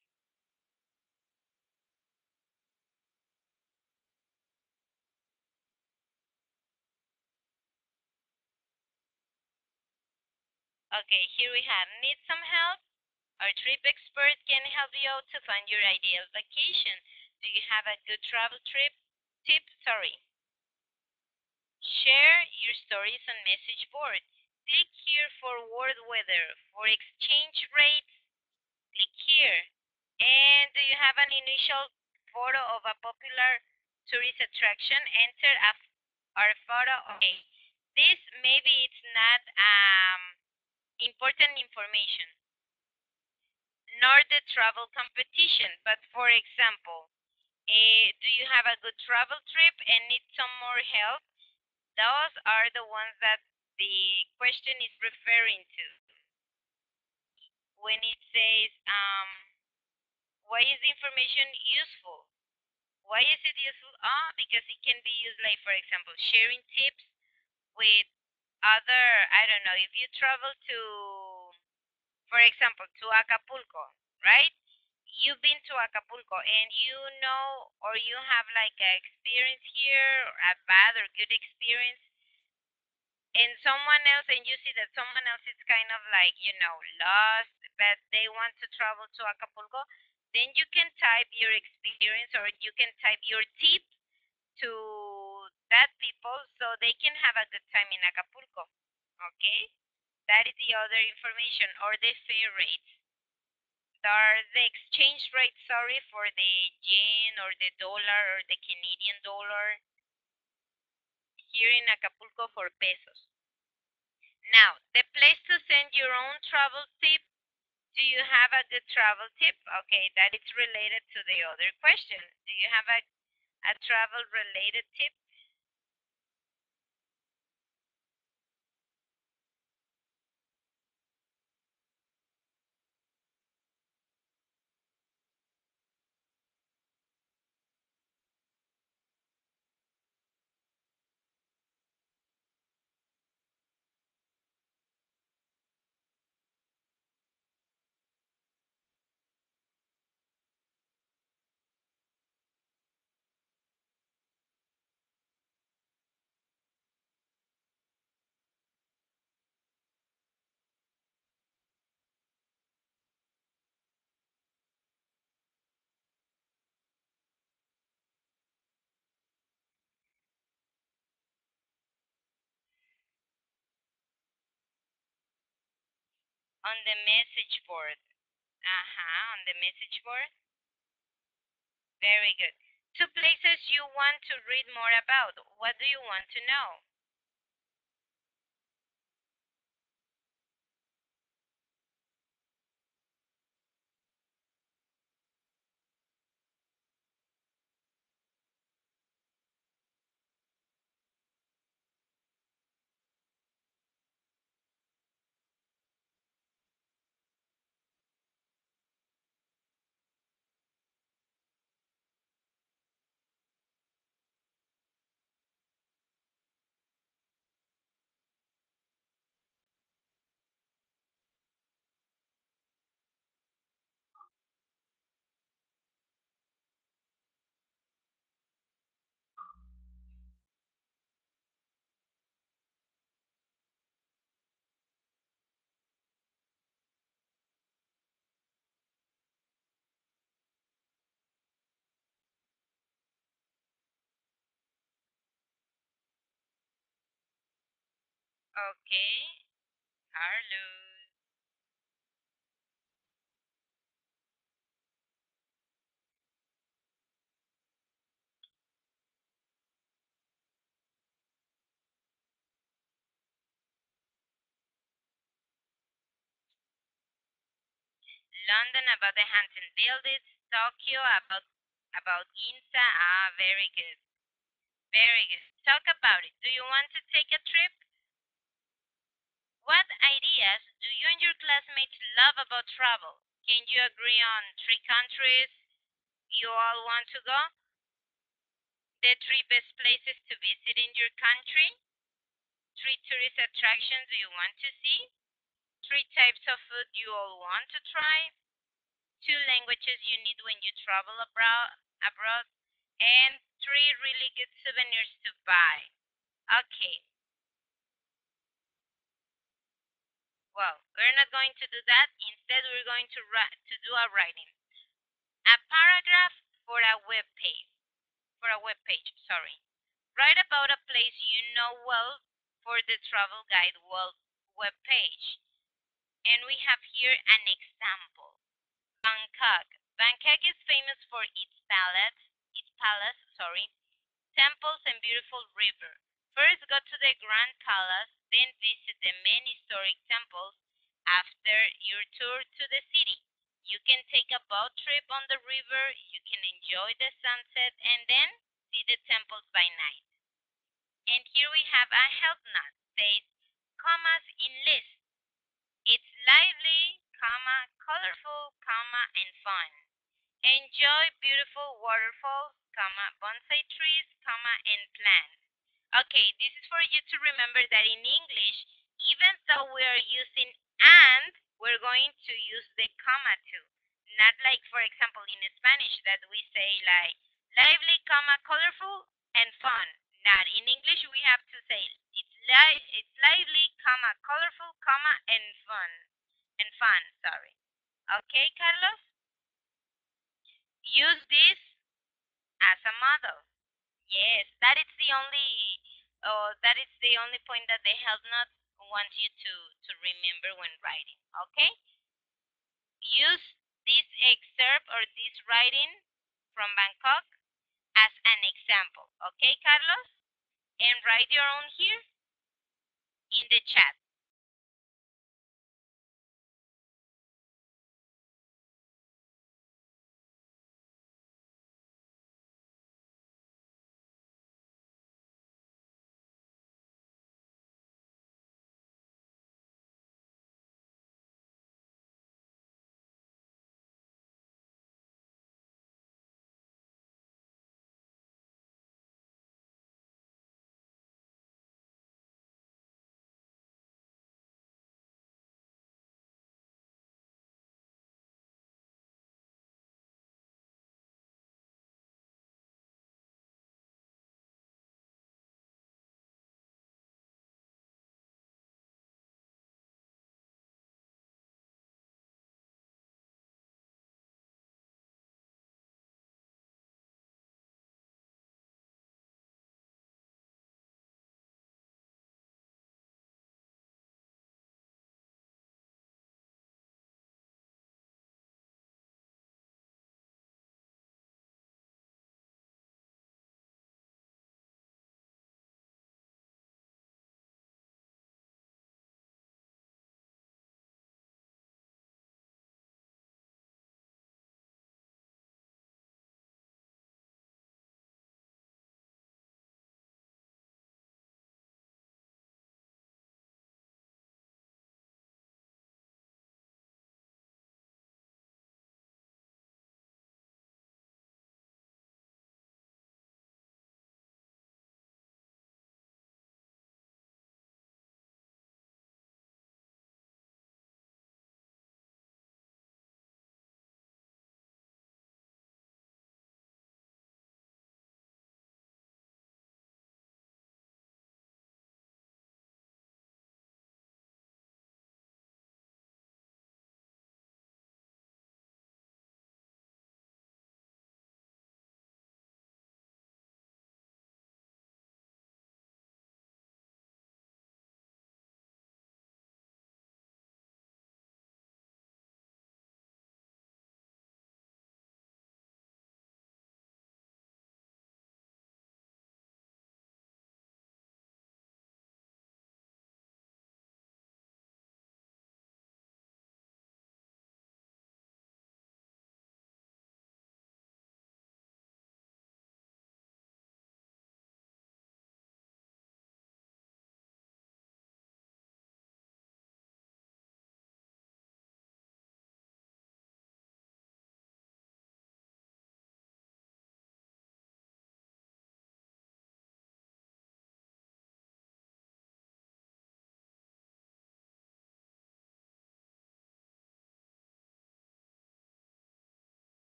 Okay, here we have need some help? Our trip expert can help you out to find your ideal vacation. Do you have a good travel trip? Tip, sorry. Share your stories on message board. Click here for world weather. For exchange rates, click here. And do you have an initial photo of a popular tourist attraction? Enter a, our photo. Okay. This maybe it's not um, important information nor the travel competition. But for example, uh, do you have a good travel trip and need some more help? Those are the ones that the question is referring to. When it says, um, why is information useful? Why is it useful? Ah, because it can be used like, for example, sharing tips with other, I don't know, if you travel to for example, to Acapulco, right? You've been to Acapulco and you know or you have like an experience here, a bad or good experience, and someone else, and you see that someone else is kind of like, you know, lost, but they want to travel to Acapulco, then you can type your experience or you can type your tip to that people so they can have a good time in Acapulco. Okay? That is the other information or the fare rates. Are the exchange rate, sorry, for the yen or the dollar or the Canadian dollar here in Acapulco for pesos. Now, the place to send your own travel tip. Do you have a good travel tip? Okay, that is related to the other question. Do you have a, a travel related tip? On the message board. Uh-huh, on the message board. Very good. Two places you want to read more about. What do you want to know? Okay. Carlos. London about the Hampton buildings, Tokyo about about Ginza. Ah, very good. Very good. Talk about it. Do you want to take a trip? What ideas do you and your classmates love about travel? Can you agree on three countries you all want to go? The three best places to visit in your country? Three tourist attractions you want to see? Three types of food you all want to try? Two languages you need when you travel abroad, abroad and three really good souvenirs to buy. Okay. Well, we're not going to do that. Instead, we're going to, write to do a writing. A paragraph for a web page. For a web page, sorry. Write about a place you know well for the travel guide world web page. And we have here an example. Bangkok. Bangkok is famous for its palace, its palace, sorry, temples and beautiful river. First go to the Grand Palace, then visit the many historic temples after your tour to the city. You can take a boat trip on the river, you can enjoy the sunset, and then see the temples by night. And here we have a help note. Says, commas in list. It's lively, comma, colorful, comma, and fun. Enjoy beautiful waterfalls, comma, bonsai trees, comma, and plants. Okay, this is for you to remember that in English, even though we are using and, we're going to use the comma too. Not like, for example, in Spanish that we say like lively, comma, colorful, and fun. Not in English, we have to say it's it's lively, comma, colorful, comma, and fun, and fun. Sorry. Okay, Carlos. Use this as a model. Yes, that is the only uh, that is the only point that the help note wants you to, to remember when writing. Okay? Use this excerpt or this writing from Bangkok as an example. Okay, Carlos? And write your own here in the chat.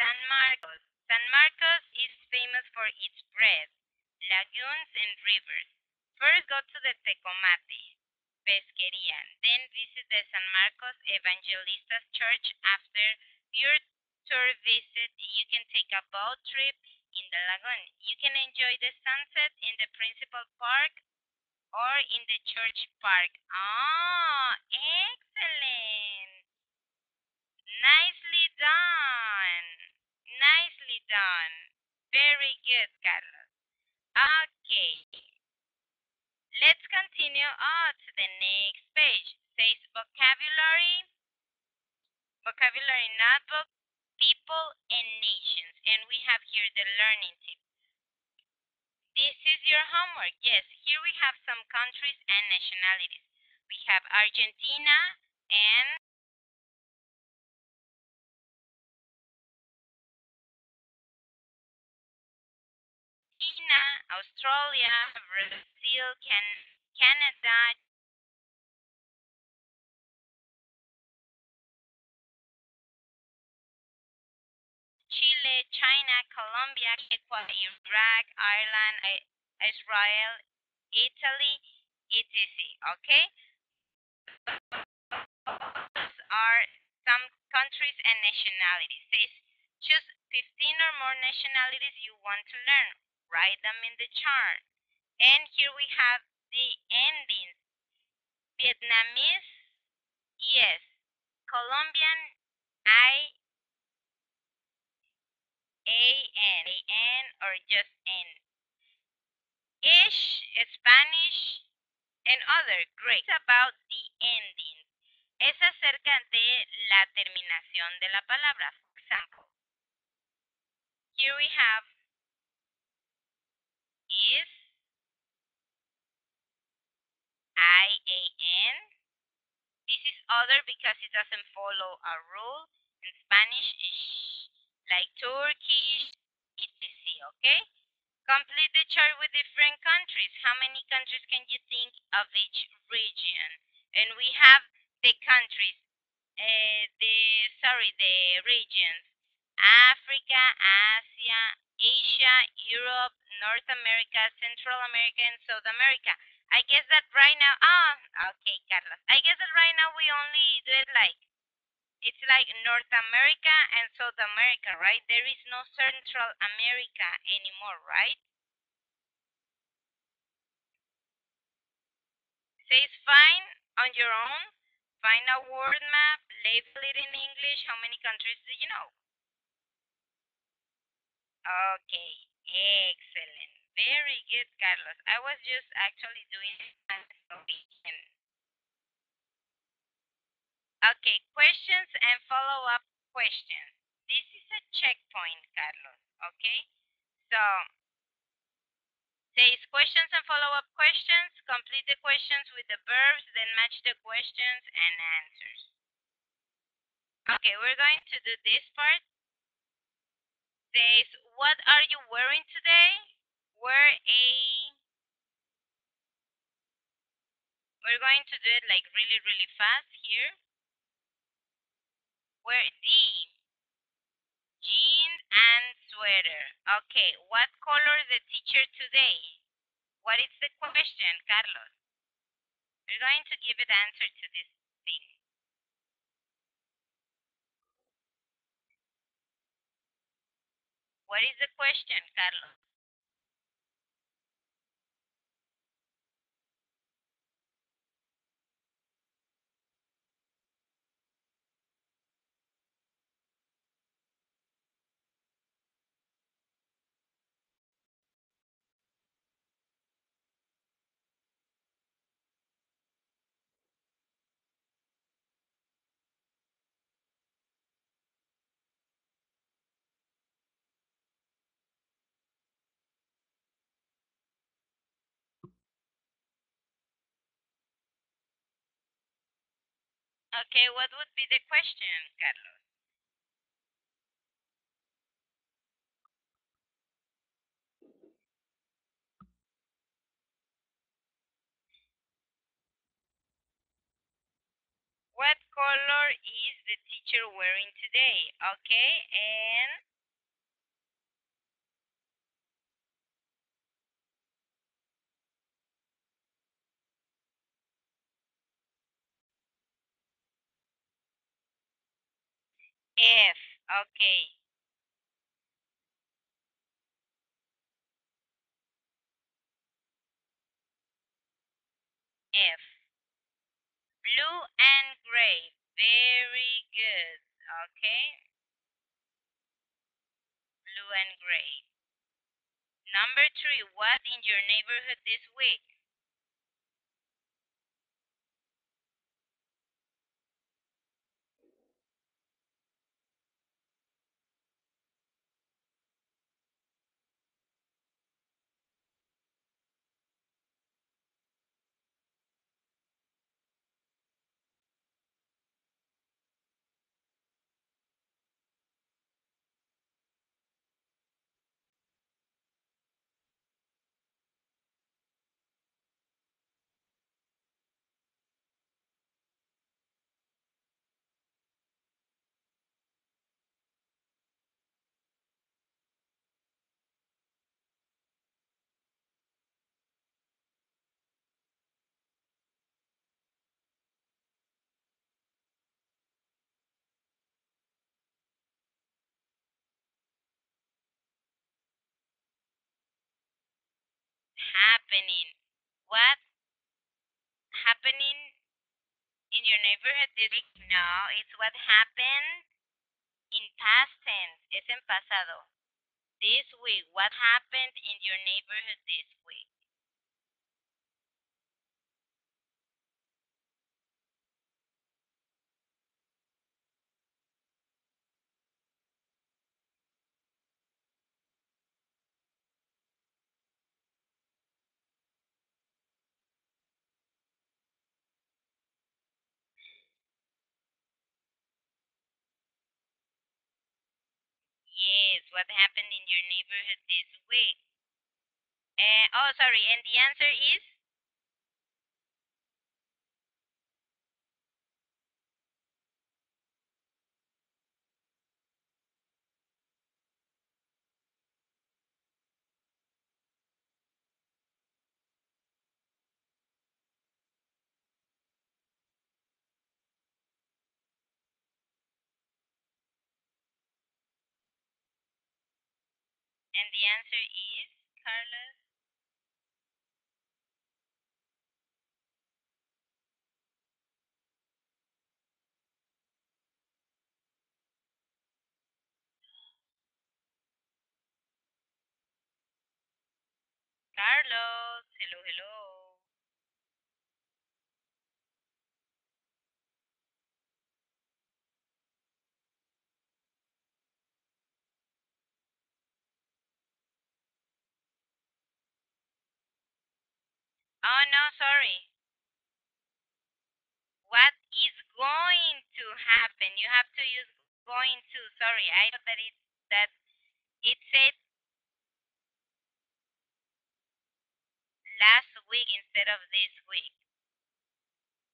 San Marcos. San Marcos is famous for its bread, lagoons, and rivers. First go to the Tecomate, Pesqueria. Then visit the San Marcos Evangelistas Church. After your tour visit, you can take a boat trip in the lagoon. You can enjoy the sunset in the principal park or in the church park. Oh, excellent. Nicely done. Nicely done. Very good, Carlos. Okay. Let's continue on to the next page. Says vocabulary. Vocabulary notebook, people and nations. And we have here the learning tip. This is your homework. Yes, here we have some countries and nationalities. We have Argentina and China, Australia, Brazil, can, Canada, Chile, China, Colombia, Ecuador, Iraq, Ireland, Israel, Italy, etc. Okay? Those are some countries and nationalities. Choose 15 or more nationalities you want to learn. Write them in the chart. And here we have the endings. Vietnamese, yes. Colombian, I A N A N or just N. Ish, Spanish, and other. Great. It's about the ending. Es acerca de la terminación de la palabra. For example, here we have is I A N. This is other because it doesn't follow a rule. In Spanish, ish, like Turkish, etc. Okay? Complete the chart with different countries. How many countries can you think of each region? And we have the countries, uh, the sorry, the regions: Africa, Asia, Asia, Europe, North America, Central America, and South America. I guess that right now, ah, okay, Carlos. I guess that right now we only do it like it's like North America and South America, right? There is no Central America anymore, right? Says find on your own, find a word map, label it in English. How many countries do you know? Okay, excellent. Very good, Carlos. I was just actually doing it. Okay, questions and follow-up questions. This is a checkpoint, Carlos. Okay, so says questions and follow-up questions. Complete the questions with the verbs, then match the questions and answers. Okay, we're going to do this part. Says, what are you wearing today? Wear a. We're going to do it like really, really fast here. Wear the jeans and sweater. Okay, what color is the teacher today? What is the question, Carlos? We're going to give it answer to this thing. What is the question, Carlos? Okay, what would be the question, Carlos? What color is the teacher wearing today? Okay, and F. Okay. F. Blue and gray. Very good. Okay. Blue and gray. Number three. What in your neighborhood this week? Happening. What happening in your neighborhood week? No, it's what happened in past tense. Es en pasado. This week, what happened in your neighborhood this week? Yes, what happened in your neighborhood this week? Uh, oh, sorry, and the answer is? And the answer is, Carlos? Carlos, hello, hello. Oh, no, sorry. What is going to happen? You have to use going to. Sorry, I thought that it that it said last week instead of this week.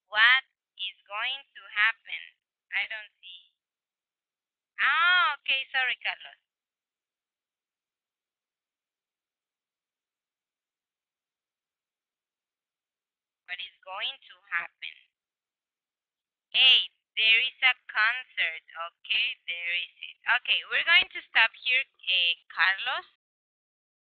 What is going to happen? I don't see. Ah, okay, sorry, Carlos. What is going to happen? Hey, there is a concert. Okay, there is it. Okay, we're going to stop here, uh, Carlos.